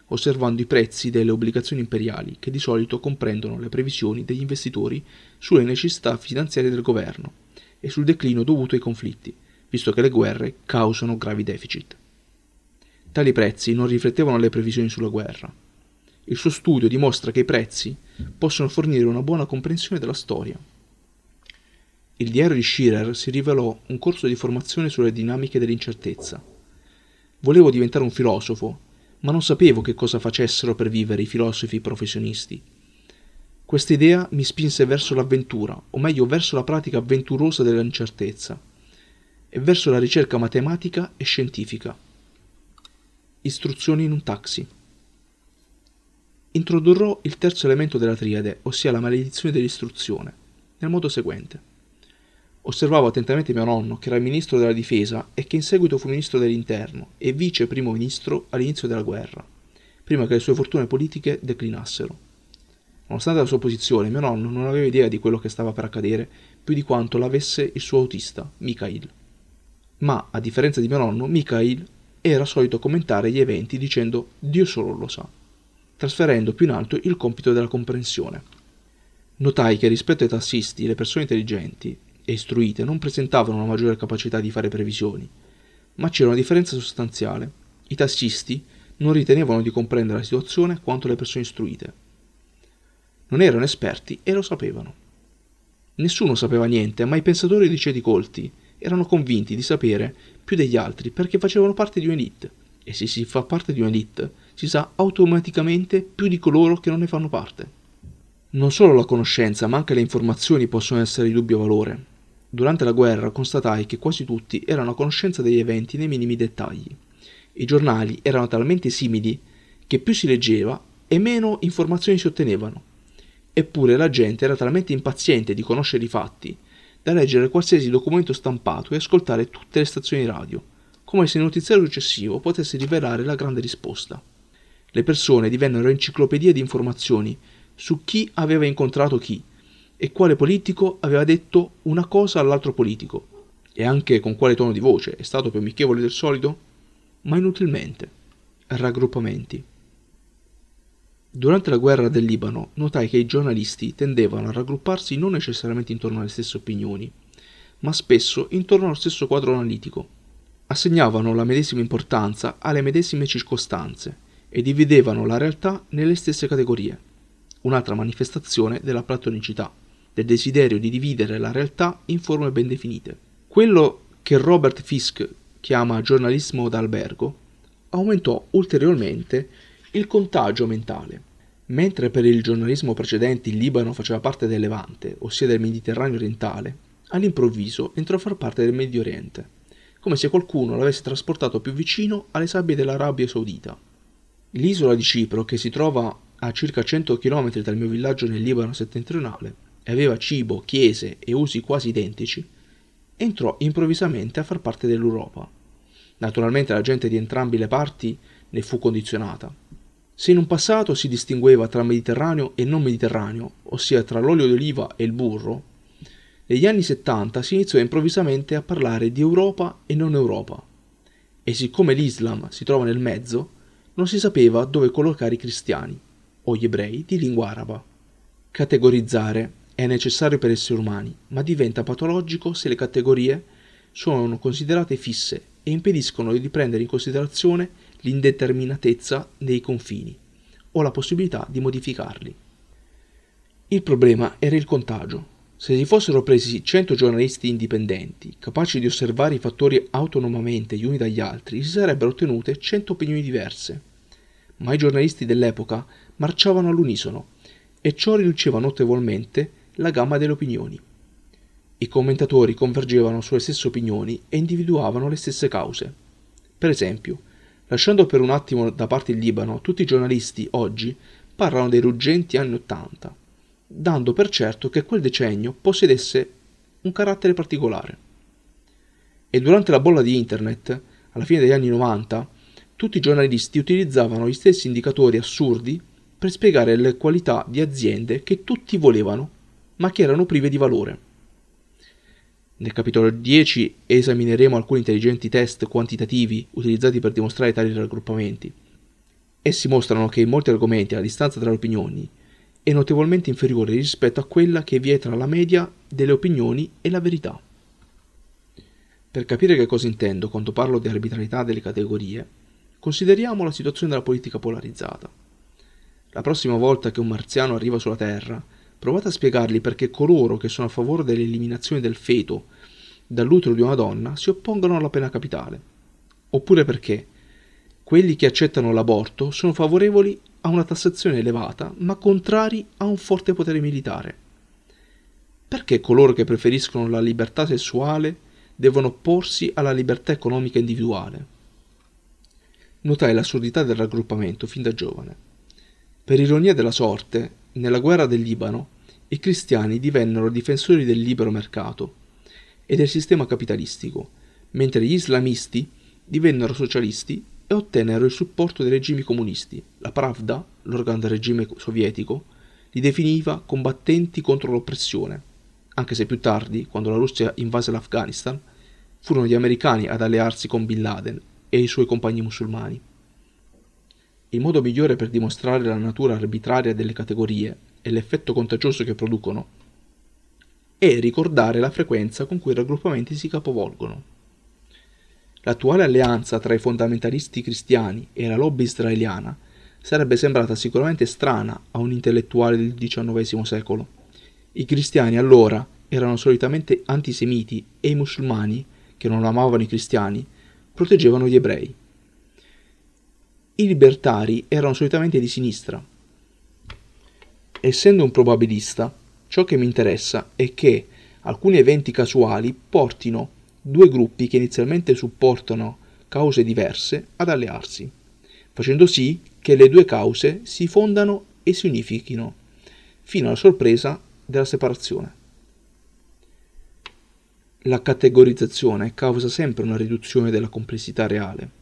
osservando i prezzi delle obbligazioni imperiali, che di solito comprendono le previsioni degli investitori sulle necessità finanziarie del governo e sul declino dovuto ai conflitti, visto che le guerre causano gravi deficit. Tali prezzi non riflettevano le previsioni sulla guerra. Il suo studio dimostra che i prezzi possono fornire una buona comprensione della storia. Il diario di Schirer si rivelò un corso di formazione sulle dinamiche dell'incertezza. Volevo diventare un filosofo, ma non sapevo che cosa facessero per vivere i filosofi professionisti. Questa idea mi spinse verso l'avventura, o meglio verso la pratica avventurosa dell'incertezza, e verso la ricerca matematica e scientifica. Istruzioni in un taxi. Introdurrò il terzo elemento della triade, ossia la maledizione dell'istruzione, nel modo seguente. Osservavo attentamente mio nonno, che era ministro della difesa e che in seguito fu ministro dell'interno e vice primo ministro all'inizio della guerra, prima che le sue fortune politiche declinassero. Nonostante la sua posizione, mio nonno non aveva idea di quello che stava per accadere più di quanto l'avesse il suo autista, Mikhail. Ma, a differenza di mio nonno, Mikhail era solito commentare gli eventi dicendo Dio solo lo sa, trasferendo più in alto il compito della comprensione. Notai che rispetto ai tassisti, le persone intelligenti e istruite non presentavano una maggiore capacità di fare previsioni, ma c'era una differenza sostanziale. I tassisti non ritenevano di comprendere la situazione quanto le persone istruite. Non erano esperti e lo sapevano. Nessuno sapeva niente, ma i pensatori di ceti colti erano convinti di sapere più degli altri perché facevano parte di un'elite. E se si fa parte di un'elite, si sa automaticamente più di coloro che non ne fanno parte. Non solo la conoscenza, ma anche le informazioni possono essere di dubbio valore. Durante la guerra constatai che quasi tutti erano a conoscenza degli eventi nei minimi dettagli. I giornali erano talmente simili che più si leggeva e meno informazioni si ottenevano. Eppure la gente era talmente impaziente di conoscere i fatti da leggere qualsiasi documento stampato e ascoltare tutte le stazioni radio, come se il notiziario successivo potesse rivelare la grande risposta. Le persone divennero enciclopedie di informazioni su chi aveva incontrato chi e quale politico aveva detto una cosa all'altro politico e anche con quale tono di voce è stato più amichevole del solito, ma inutilmente. Raggruppamenti. Durante la guerra del Libano notai che i giornalisti tendevano a raggrupparsi non necessariamente intorno alle stesse opinioni, ma spesso intorno allo stesso quadro analitico. Assegnavano la medesima importanza alle medesime circostanze e dividevano la realtà nelle stesse categorie. Un'altra manifestazione della platonicità, del desiderio di dividere la realtà in forme ben definite. Quello che Robert Fisk chiama giornalismo d'albergo aumentò ulteriormente il contagio mentale. Mentre per il giornalismo precedente il Libano faceva parte del Levante, ossia del Mediterraneo orientale, all'improvviso entrò a far parte del Medio Oriente, come se qualcuno l'avesse trasportato più vicino alle sabbie dell'Arabia Saudita. L'isola di Cipro, che si trova a circa 100 km dal mio villaggio nel Libano settentrionale, e aveva cibo, chiese e usi quasi identici, entrò improvvisamente a far parte dell'Europa. Naturalmente la gente di entrambe le parti ne fu condizionata, se in un passato si distingueva tra Mediterraneo e non Mediterraneo, ossia tra l'olio d'oliva e il burro, negli anni 70 si iniziò improvvisamente a parlare di Europa e non Europa. E siccome l'Islam si trova nel mezzo, non si sapeva dove collocare i cristiani o gli ebrei di lingua araba. Categorizzare è necessario per esseri umani, ma diventa patologico se le categorie sono considerate fisse e impediscono di prendere in considerazione l'indeterminatezza dei confini o la possibilità di modificarli. Il problema era il contagio. Se si fossero presi 100 giornalisti indipendenti, capaci di osservare i fattori autonomamente gli uni dagli altri, si sarebbero ottenute 100 opinioni diverse. Ma i giornalisti dell'epoca marciavano all'unisono e ciò riduceva notevolmente la gamma delle opinioni. I commentatori convergevano sulle stesse opinioni e individuavano le stesse cause. Per esempio, Lasciando per un attimo da parte il Libano, tutti i giornalisti oggi parlano dei ruggenti anni Ottanta, dando per certo che quel decennio possedesse un carattere particolare. E durante la bolla di Internet, alla fine degli anni 90, tutti i giornalisti utilizzavano gli stessi indicatori assurdi per spiegare le qualità di aziende che tutti volevano, ma che erano prive di valore. Nel capitolo 10 esamineremo alcuni intelligenti test quantitativi utilizzati per dimostrare tali raggruppamenti. Essi mostrano che in molti argomenti la distanza tra le opinioni è notevolmente inferiore rispetto a quella che vi è tra la media delle opinioni e la verità. Per capire che cosa intendo quando parlo di arbitrarietà delle categorie, consideriamo la situazione della politica polarizzata. La prossima volta che un marziano arriva sulla Terra, Provate a spiegargli perché coloro che sono a favore dell'eliminazione del feto dall'utero di una donna si oppongono alla pena capitale. Oppure perché quelli che accettano l'aborto sono favorevoli a una tassazione elevata ma contrari a un forte potere militare. Perché coloro che preferiscono la libertà sessuale devono opporsi alla libertà economica individuale? Notai l'assurdità del raggruppamento fin da giovane. Per ironia della sorte, nella guerra del Libano, i cristiani divennero difensori del libero mercato e del sistema capitalistico, mentre gli islamisti divennero socialisti e ottennero il supporto dei regimi comunisti. La Pravda, l'organo del regime sovietico, li definiva combattenti contro l'oppressione, anche se più tardi, quando la Russia invase l'Afghanistan, furono gli americani ad allearsi con Bin Laden e i suoi compagni musulmani. Il modo migliore per dimostrare la natura arbitraria delle categorie e l'effetto contagioso che producono è ricordare la frequenza con cui i raggruppamenti si capovolgono. L'attuale alleanza tra i fondamentalisti cristiani e la lobby israeliana sarebbe sembrata sicuramente strana a un intellettuale del XIX secolo. I cristiani allora erano solitamente antisemiti e i musulmani, che non amavano i cristiani, proteggevano gli ebrei. I libertari erano solitamente di sinistra. Essendo un probabilista, ciò che mi interessa è che alcuni eventi casuali portino due gruppi che inizialmente supportano cause diverse ad allearsi, facendo sì che le due cause si fondano e si unifichino, fino alla sorpresa della separazione. La categorizzazione causa sempre una riduzione della complessità reale.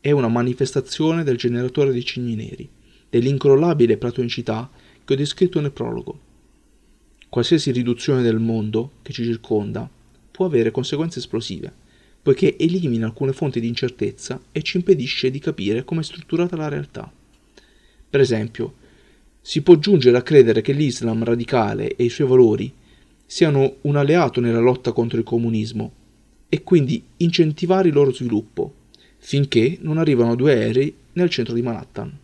È una manifestazione del generatore di cigni neri, dell'incrollabile platonicità che ho descritto nel prologo. Qualsiasi riduzione del mondo che ci circonda può avere conseguenze esplosive, poiché elimina alcune fonti di incertezza e ci impedisce di capire come è strutturata la realtà. Per esempio, si può giungere a credere che l'Islam radicale e i suoi valori siano un alleato nella lotta contro il comunismo e quindi incentivare il loro sviluppo, finché non arrivano due aerei nel centro di Manhattan.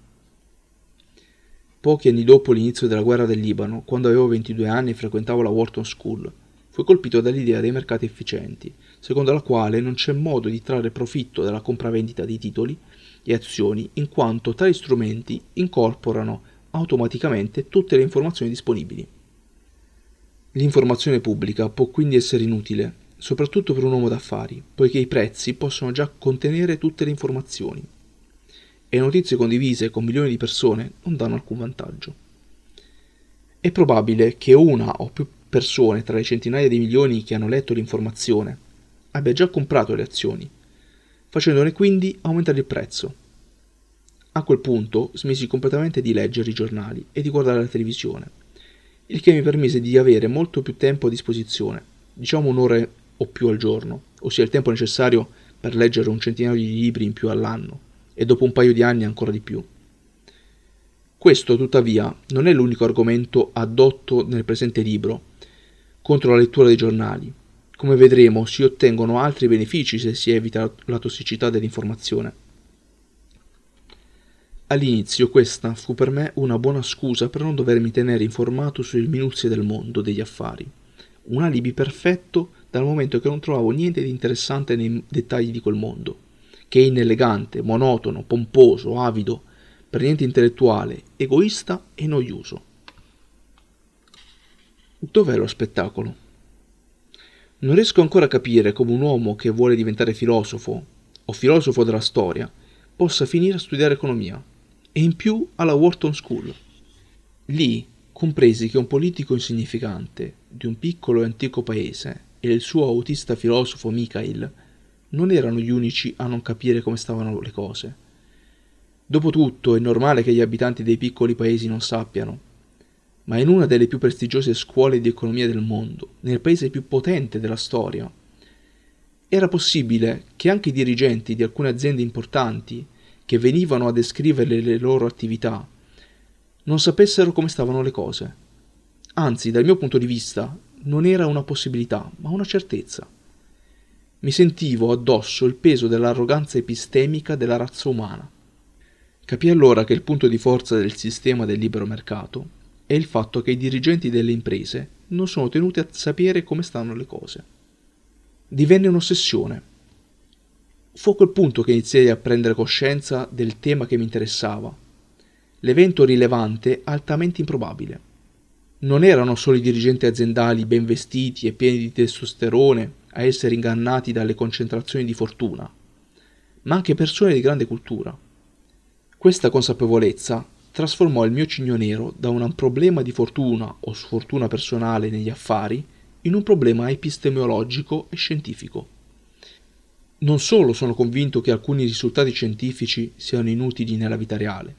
Pochi anni dopo l'inizio della guerra del Libano, quando avevo 22 anni e frequentavo la Wharton School, fui colpito dall'idea dei mercati efficienti, secondo la quale non c'è modo di trarre profitto dalla compravendita di titoli e azioni in quanto tali strumenti incorporano automaticamente tutte le informazioni disponibili. L'informazione pubblica può quindi essere inutile, soprattutto per un uomo d'affari, poiché i prezzi possono già contenere tutte le informazioni e notizie condivise con milioni di persone non danno alcun vantaggio. È probabile che una o più persone tra le centinaia di milioni che hanno letto l'informazione abbia già comprato le azioni, facendone quindi aumentare il prezzo. A quel punto smisi completamente di leggere i giornali e di guardare la televisione il che mi permise di avere molto più tempo a disposizione, diciamo un'ora o più al giorno, ossia il tempo necessario per leggere un centinaio di libri in più all'anno, e dopo un paio di anni ancora di più. Questo, tuttavia, non è l'unico argomento addotto nel presente libro contro la lettura dei giornali. Come vedremo, si ottengono altri benefici se si evita la tossicità dell'informazione. All'inizio questa fu per me una buona scusa per non dovermi tenere informato sulle minuzie del mondo degli affari. Un alibi perfetto dal momento che non trovavo niente di interessante nei dettagli di quel mondo, che è inelegante, monotono, pomposo, avido, per niente intellettuale, egoista e noioso. Dov'è lo spettacolo? Non riesco ancora a capire come un uomo che vuole diventare filosofo, o filosofo della storia, possa finire a studiare economia e in più alla Wharton School. Lì compresi che un politico insignificante di un piccolo e antico paese e il suo autista filosofo Mikhail non erano gli unici a non capire come stavano le cose. Dopotutto è normale che gli abitanti dei piccoli paesi non sappiano, ma in una delle più prestigiose scuole di economia del mondo, nel paese più potente della storia, era possibile che anche i dirigenti di alcune aziende importanti che venivano a descrivere le loro attività non sapessero come stavano le cose. Anzi, dal mio punto di vista, non era una possibilità, ma una certezza. Mi sentivo addosso il peso dell'arroganza epistemica della razza umana. Capì allora che il punto di forza del sistema del libero mercato è il fatto che i dirigenti delle imprese non sono tenuti a sapere come stanno le cose. Divenne un'ossessione Fu a quel punto che iniziai a prendere coscienza del tema che mi interessava. L'evento rilevante altamente improbabile. Non erano solo i dirigenti aziendali ben vestiti e pieni di testosterone a essere ingannati dalle concentrazioni di fortuna, ma anche persone di grande cultura. Questa consapevolezza trasformò il mio cigno nero da un problema di fortuna o sfortuna personale negli affari in un problema epistemologico e scientifico. Non solo sono convinto che alcuni risultati scientifici siano inutili nella vita reale,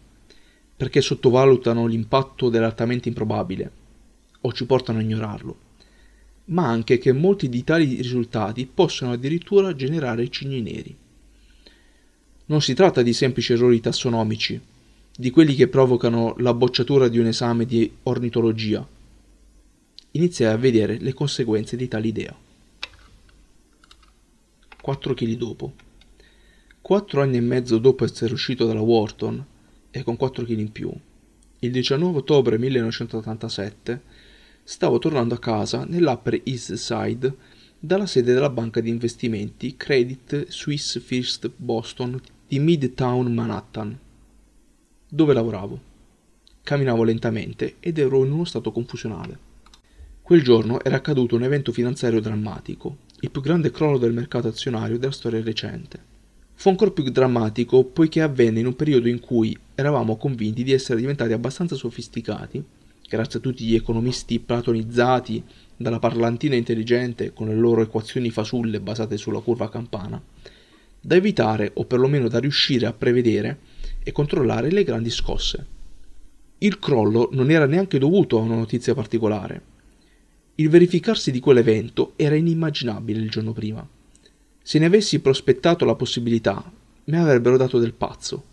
perché sottovalutano l'impatto dell'altamente improbabile o ci portano a ignorarlo, ma anche che molti di tali risultati possono addirittura generare cigni neri. Non si tratta di semplici errori tassonomici, di quelli che provocano la bocciatura di un esame di ornitologia. Iniziai a vedere le conseguenze di tale idea. 4 kg dopo. Quattro anni e mezzo dopo essere uscito dalla Wharton, e con 4 kg in più, il 19 ottobre 1987, stavo tornando a casa nell'Upper East Side dalla sede della banca di investimenti Credit Suisse First Boston di Midtown Manhattan, dove lavoravo. Camminavo lentamente ed ero in uno stato confusionale. Quel giorno era accaduto un evento finanziario drammatico il più grande crollo del mercato azionario della storia recente. Fu ancora più drammatico poiché avvenne in un periodo in cui eravamo convinti di essere diventati abbastanza sofisticati grazie a tutti gli economisti platonizzati dalla parlantina intelligente con le loro equazioni fasulle basate sulla curva campana, da evitare o perlomeno da riuscire a prevedere e controllare le grandi scosse. Il crollo non era neanche dovuto a una notizia particolare. Il verificarsi di quell'evento era inimmaginabile il giorno prima. Se ne avessi prospettato la possibilità, mi avrebbero dato del pazzo.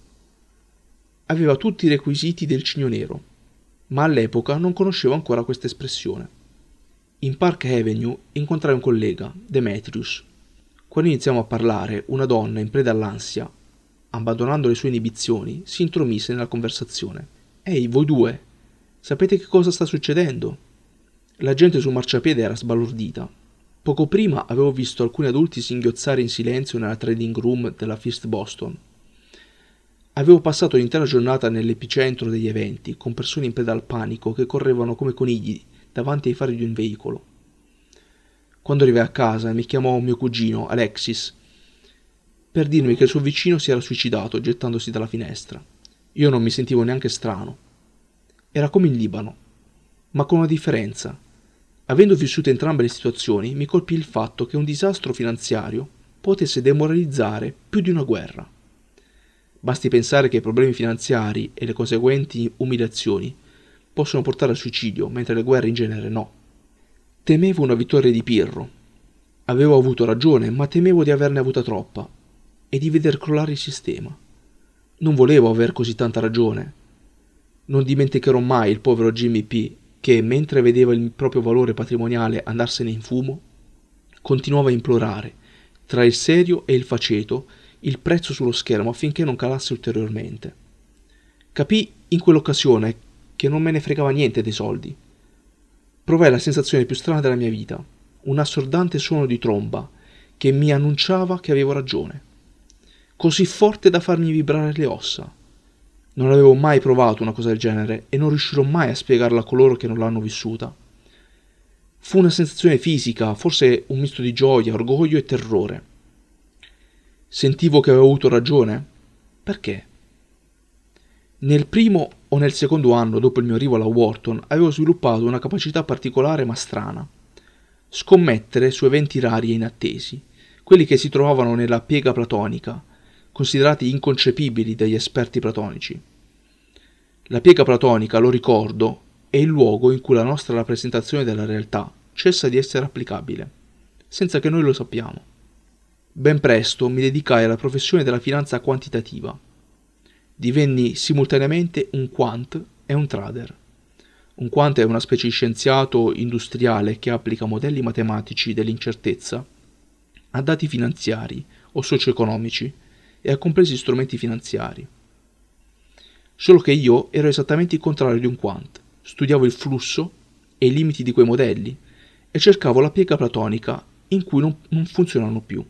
Aveva tutti i requisiti del cigno nero, ma all'epoca non conoscevo ancora questa espressione. In Park Avenue incontrai un collega, Demetrius. Quando iniziamo a parlare, una donna in preda all'ansia, abbandonando le sue inibizioni, si intromise nella conversazione. Ehi, voi due, sapete che cosa sta succedendo? La gente sul marciapiede era sbalordita. Poco prima avevo visto alcuni adulti singhiozzare in silenzio nella trading room della First Boston. Avevo passato l'intera giornata nell'epicentro degli eventi, con persone in preda al panico che correvano come conigli davanti ai fari di un veicolo. Quando arrivai a casa mi chiamò mio cugino, Alexis, per dirmi che il suo vicino si era suicidato gettandosi dalla finestra. Io non mi sentivo neanche strano. Era come in Libano, ma con una differenza. Avendo vissuto entrambe le situazioni, mi colpì il fatto che un disastro finanziario potesse demoralizzare più di una guerra. Basti pensare che i problemi finanziari e le conseguenti umiliazioni possono portare al suicidio, mentre le guerre in genere no. Temevo una vittoria di Pirro. Avevo avuto ragione, ma temevo di averne avuta troppa e di veder crollare il sistema. Non volevo aver così tanta ragione. Non dimenticherò mai il povero Jimmy P che, mentre vedeva il proprio valore patrimoniale andarsene in fumo, continuava a implorare, tra il serio e il faceto, il prezzo sullo schermo affinché non calasse ulteriormente. Capì in quell'occasione che non me ne fregava niente dei soldi. Provai la sensazione più strana della mia vita, un assordante suono di tromba che mi annunciava che avevo ragione, così forte da farmi vibrare le ossa. Non avevo mai provato una cosa del genere e non riuscirò mai a spiegarla a coloro che non l'hanno vissuta. Fu una sensazione fisica, forse un misto di gioia, orgoglio e terrore. Sentivo che avevo avuto ragione? Perché? Nel primo o nel secondo anno dopo il mio arrivo alla Wharton avevo sviluppato una capacità particolare ma strana. Scommettere su eventi rari e inattesi, quelli che si trovavano nella piega platonica, considerati inconcepibili dagli esperti platonici. La piega platonica, lo ricordo, è il luogo in cui la nostra rappresentazione della realtà cessa di essere applicabile, senza che noi lo sappiamo. Ben presto mi dedicai alla professione della finanza quantitativa. Divenni simultaneamente un quant e un trader. Un quant è una specie di scienziato industriale che applica modelli matematici dell'incertezza a dati finanziari o socio-economici e a compresi strumenti finanziari. Solo che io ero esattamente il contrario di un quant. Studiavo il flusso e i limiti di quei modelli e cercavo la piega platonica in cui non, non funzionano più.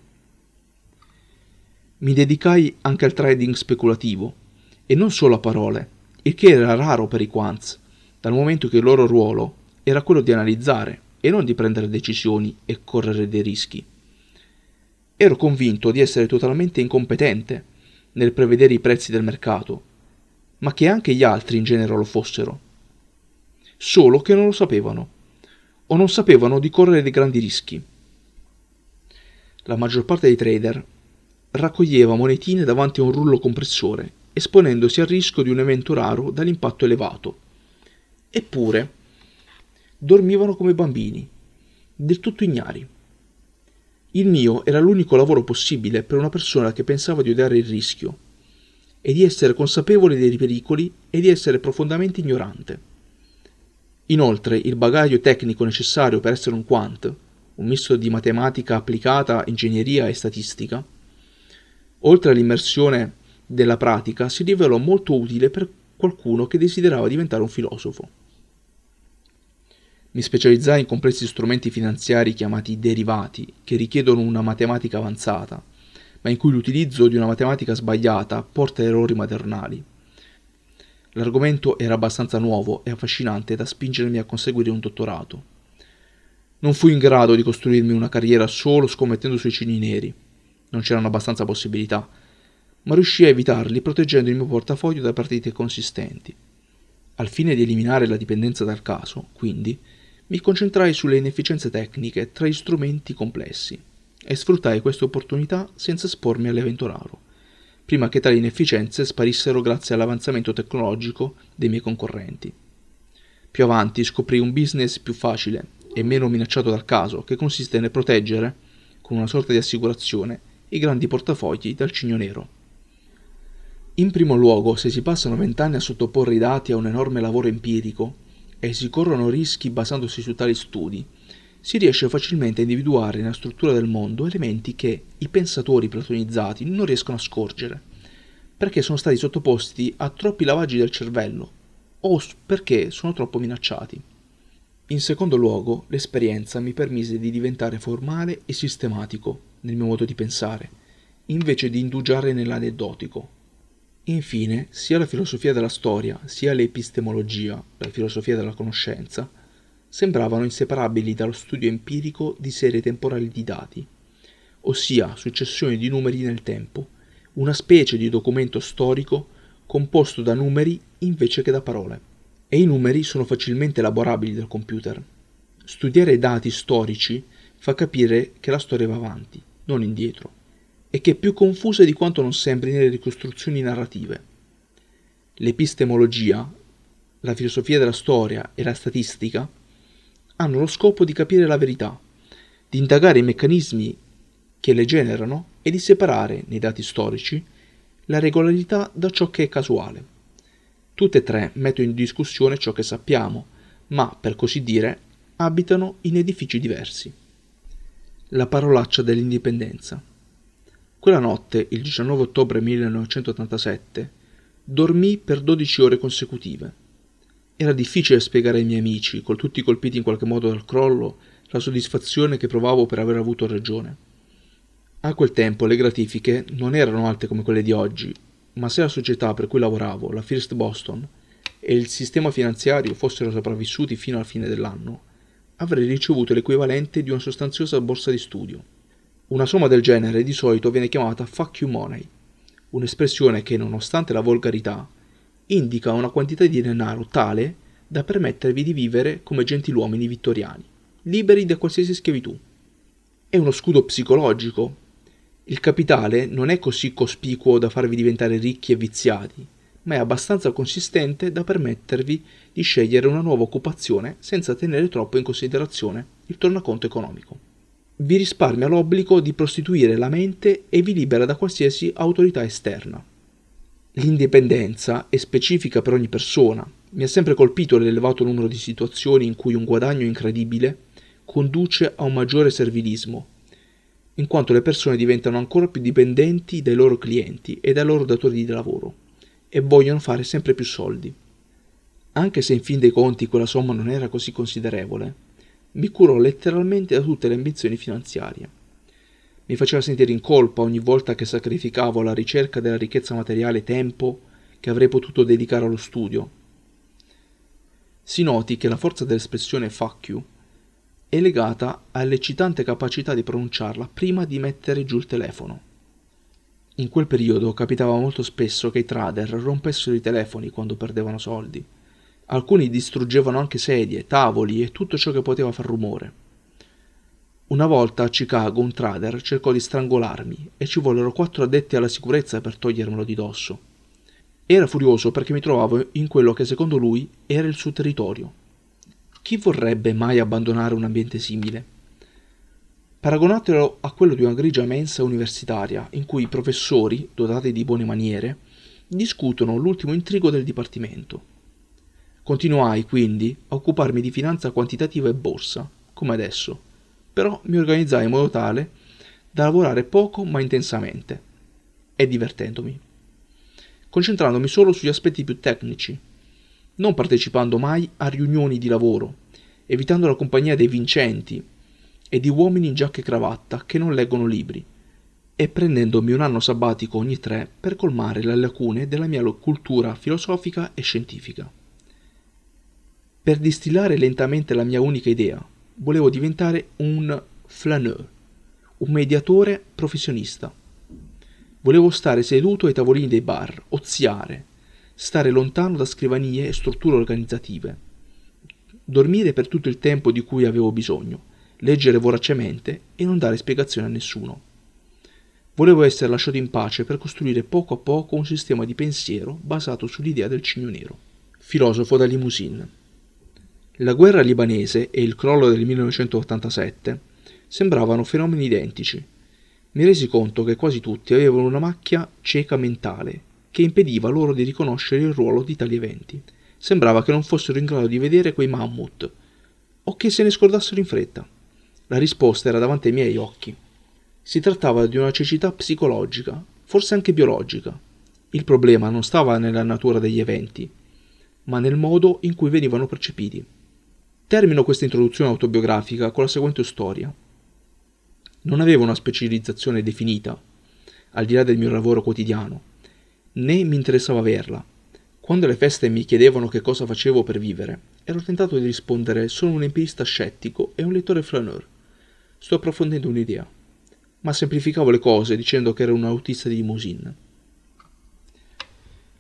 Mi dedicai anche al trading speculativo e non solo a parole, il che era raro per i quants, dal momento che il loro ruolo era quello di analizzare e non di prendere decisioni e correre dei rischi. Ero convinto di essere totalmente incompetente nel prevedere i prezzi del mercato ma che anche gli altri in genere lo fossero. Solo che non lo sapevano, o non sapevano di correre dei grandi rischi. La maggior parte dei trader raccoglieva monetine davanti a un rullo compressore, esponendosi al rischio di un evento raro dall'impatto elevato. Eppure, dormivano come bambini, del tutto ignari. Il mio era l'unico lavoro possibile per una persona che pensava di odiare il rischio e di essere consapevole dei pericoli e di essere profondamente ignorante. Inoltre, il bagaglio tecnico necessario per essere un quant, un misto di matematica applicata, ingegneria e statistica, oltre all'immersione della pratica, si rivelò molto utile per qualcuno che desiderava diventare un filosofo. Mi specializzai in complessi strumenti finanziari chiamati derivati, che richiedono una matematica avanzata, ma in cui l'utilizzo di una matematica sbagliata porta errori maternali. L'argomento era abbastanza nuovo e affascinante da spingermi a conseguire un dottorato. Non fui in grado di costruirmi una carriera solo scommettendo sui cini neri. Non c'erano abbastanza possibilità, ma riuscii a evitarli proteggendo il mio portafoglio da partite consistenti. Al fine di eliminare la dipendenza dal caso, quindi, mi concentrai sulle inefficienze tecniche tra gli strumenti complessi e sfruttai queste opportunità senza espormi all'evento raro, prima che tali inefficienze sparissero grazie all'avanzamento tecnologico dei miei concorrenti. Più avanti scoprì un business più facile e meno minacciato dal caso, che consiste nel proteggere, con una sorta di assicurazione, i grandi portafogli dal cigno nero. In primo luogo, se si passano vent'anni a sottoporre i dati a un enorme lavoro empirico e si corrono rischi basandosi su tali studi, si riesce facilmente a individuare nella struttura del mondo elementi che i pensatori platonizzati non riescono a scorgere, perché sono stati sottoposti a troppi lavaggi del cervello o perché sono troppo minacciati. In secondo luogo, l'esperienza mi permise di diventare formale e sistematico nel mio modo di pensare, invece di indugiare nell'aneddotico. Infine, sia la filosofia della storia, sia l'epistemologia, la filosofia della conoscenza, sembravano inseparabili dallo studio empirico di serie temporali di dati, ossia successioni di numeri nel tempo, una specie di documento storico composto da numeri invece che da parole. E i numeri sono facilmente elaborabili dal computer. Studiare dati storici fa capire che la storia va avanti, non indietro, e che è più confusa di quanto non sembri nelle ricostruzioni narrative. L'epistemologia, la filosofia della storia e la statistica hanno lo scopo di capire la verità, di indagare i meccanismi che le generano e di separare, nei dati storici, la regolarità da ciò che è casuale. Tutte e tre mettono in discussione ciò che sappiamo, ma, per così dire, abitano in edifici diversi. La parolaccia dell'indipendenza. Quella notte, il 19 ottobre 1987, dormì per 12 ore consecutive era difficile spiegare ai miei amici, col tutti colpiti in qualche modo dal crollo, la soddisfazione che provavo per aver avuto ragione. A quel tempo le gratifiche non erano alte come quelle di oggi, ma se la società per cui lavoravo, la First Boston, e il sistema finanziario fossero sopravvissuti fino alla fine dell'anno, avrei ricevuto l'equivalente di una sostanziosa borsa di studio. Una somma del genere di solito viene chiamata fuck you money, un'espressione che, nonostante la volgarità, indica una quantità di denaro tale da permettervi di vivere come gentiluomini vittoriani, liberi da qualsiasi schiavitù. È uno scudo psicologico. Il capitale non è così cospicuo da farvi diventare ricchi e viziati, ma è abbastanza consistente da permettervi di scegliere una nuova occupazione senza tenere troppo in considerazione il tornaconto economico. Vi risparmia l'obbligo di prostituire la mente e vi libera da qualsiasi autorità esterna. L'indipendenza è specifica per ogni persona. Mi ha sempre colpito l'elevato numero di situazioni in cui un guadagno incredibile conduce a un maggiore servilismo, in quanto le persone diventano ancora più dipendenti dai loro clienti e dai loro datori di lavoro e vogliono fare sempre più soldi. Anche se in fin dei conti quella somma non era così considerevole, mi curò letteralmente da tutte le ambizioni finanziarie. Mi faceva sentire in colpa ogni volta che sacrificavo alla ricerca della ricchezza materiale tempo che avrei potuto dedicare allo studio. Si noti che la forza dell'espressione fuck you è legata all'eccitante capacità di pronunciarla prima di mettere giù il telefono. In quel periodo capitava molto spesso che i trader rompessero i telefoni quando perdevano soldi. Alcuni distruggevano anche sedie, tavoli e tutto ciò che poteva far rumore. Una volta a Chicago un trader cercò di strangolarmi e ci vollero quattro addetti alla sicurezza per togliermelo di dosso. Era furioso perché mi trovavo in quello che secondo lui era il suo territorio. Chi vorrebbe mai abbandonare un ambiente simile? Paragonatelo a quello di una grigia mensa universitaria in cui i professori, dotati di buone maniere, discutono l'ultimo intrigo del dipartimento. Continuai quindi a occuparmi di finanza quantitativa e borsa, come adesso però mi organizzai in modo tale da lavorare poco ma intensamente e divertendomi, concentrandomi solo sugli aspetti più tecnici, non partecipando mai a riunioni di lavoro, evitando la compagnia dei vincenti e di uomini in giacca e cravatta che non leggono libri, e prendendomi un anno sabbatico ogni tre per colmare le lacune della mia cultura filosofica e scientifica. Per distillare lentamente la mia unica idea, volevo diventare un flaneur, un mediatore professionista. Volevo stare seduto ai tavolini dei bar, oziare, stare lontano da scrivanie e strutture organizzative, dormire per tutto il tempo di cui avevo bisogno, leggere voracemente e non dare spiegazioni a nessuno. Volevo essere lasciato in pace per costruire poco a poco un sistema di pensiero basato sull'idea del cigno nero. Filosofo da limousine. La guerra libanese e il crollo del 1987 sembravano fenomeni identici. Mi resi conto che quasi tutti avevano una macchia cieca mentale che impediva loro di riconoscere il ruolo di tali eventi. Sembrava che non fossero in grado di vedere quei mammut o che se ne scordassero in fretta. La risposta era davanti ai miei occhi. Si trattava di una cecità psicologica, forse anche biologica. Il problema non stava nella natura degli eventi, ma nel modo in cui venivano percepiti. Termino questa introduzione autobiografica con la seguente storia. Non avevo una specializzazione definita, al di là del mio lavoro quotidiano, né mi interessava averla. Quando le feste mi chiedevano che cosa facevo per vivere, ero tentato di rispondere sono un empirista scettico e un lettore flaneur. Sto approfondendo un'idea. Ma semplificavo le cose dicendo che ero un autista di limousine.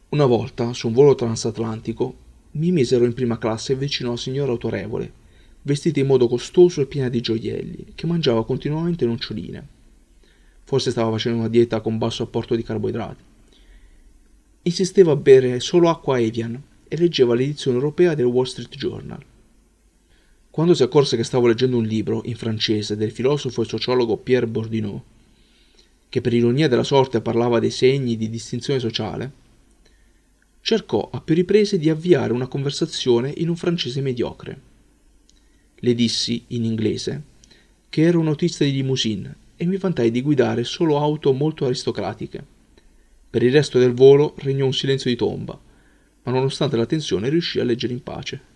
Una volta, su un volo transatlantico, mi misero in prima classe vicino a una signora autorevole, vestita in modo costoso e piena di gioielli, che mangiava continuamente noccioline. Forse stava facendo una dieta con basso apporto di carboidrati. Insisteva a bere solo acqua Evian e leggeva l'edizione europea del Wall Street Journal. Quando si accorse che stavo leggendo un libro in francese del filosofo e sociologo Pierre Bourdieu, che per ironia della sorte parlava dei segni di distinzione sociale, cercò a più riprese di avviare una conversazione in un francese mediocre. Le dissi, in inglese, che ero un autista di limousine e mi vantai di guidare solo auto molto aristocratiche. Per il resto del volo regnò un silenzio di tomba, ma nonostante la tensione riuscì a leggere in pace.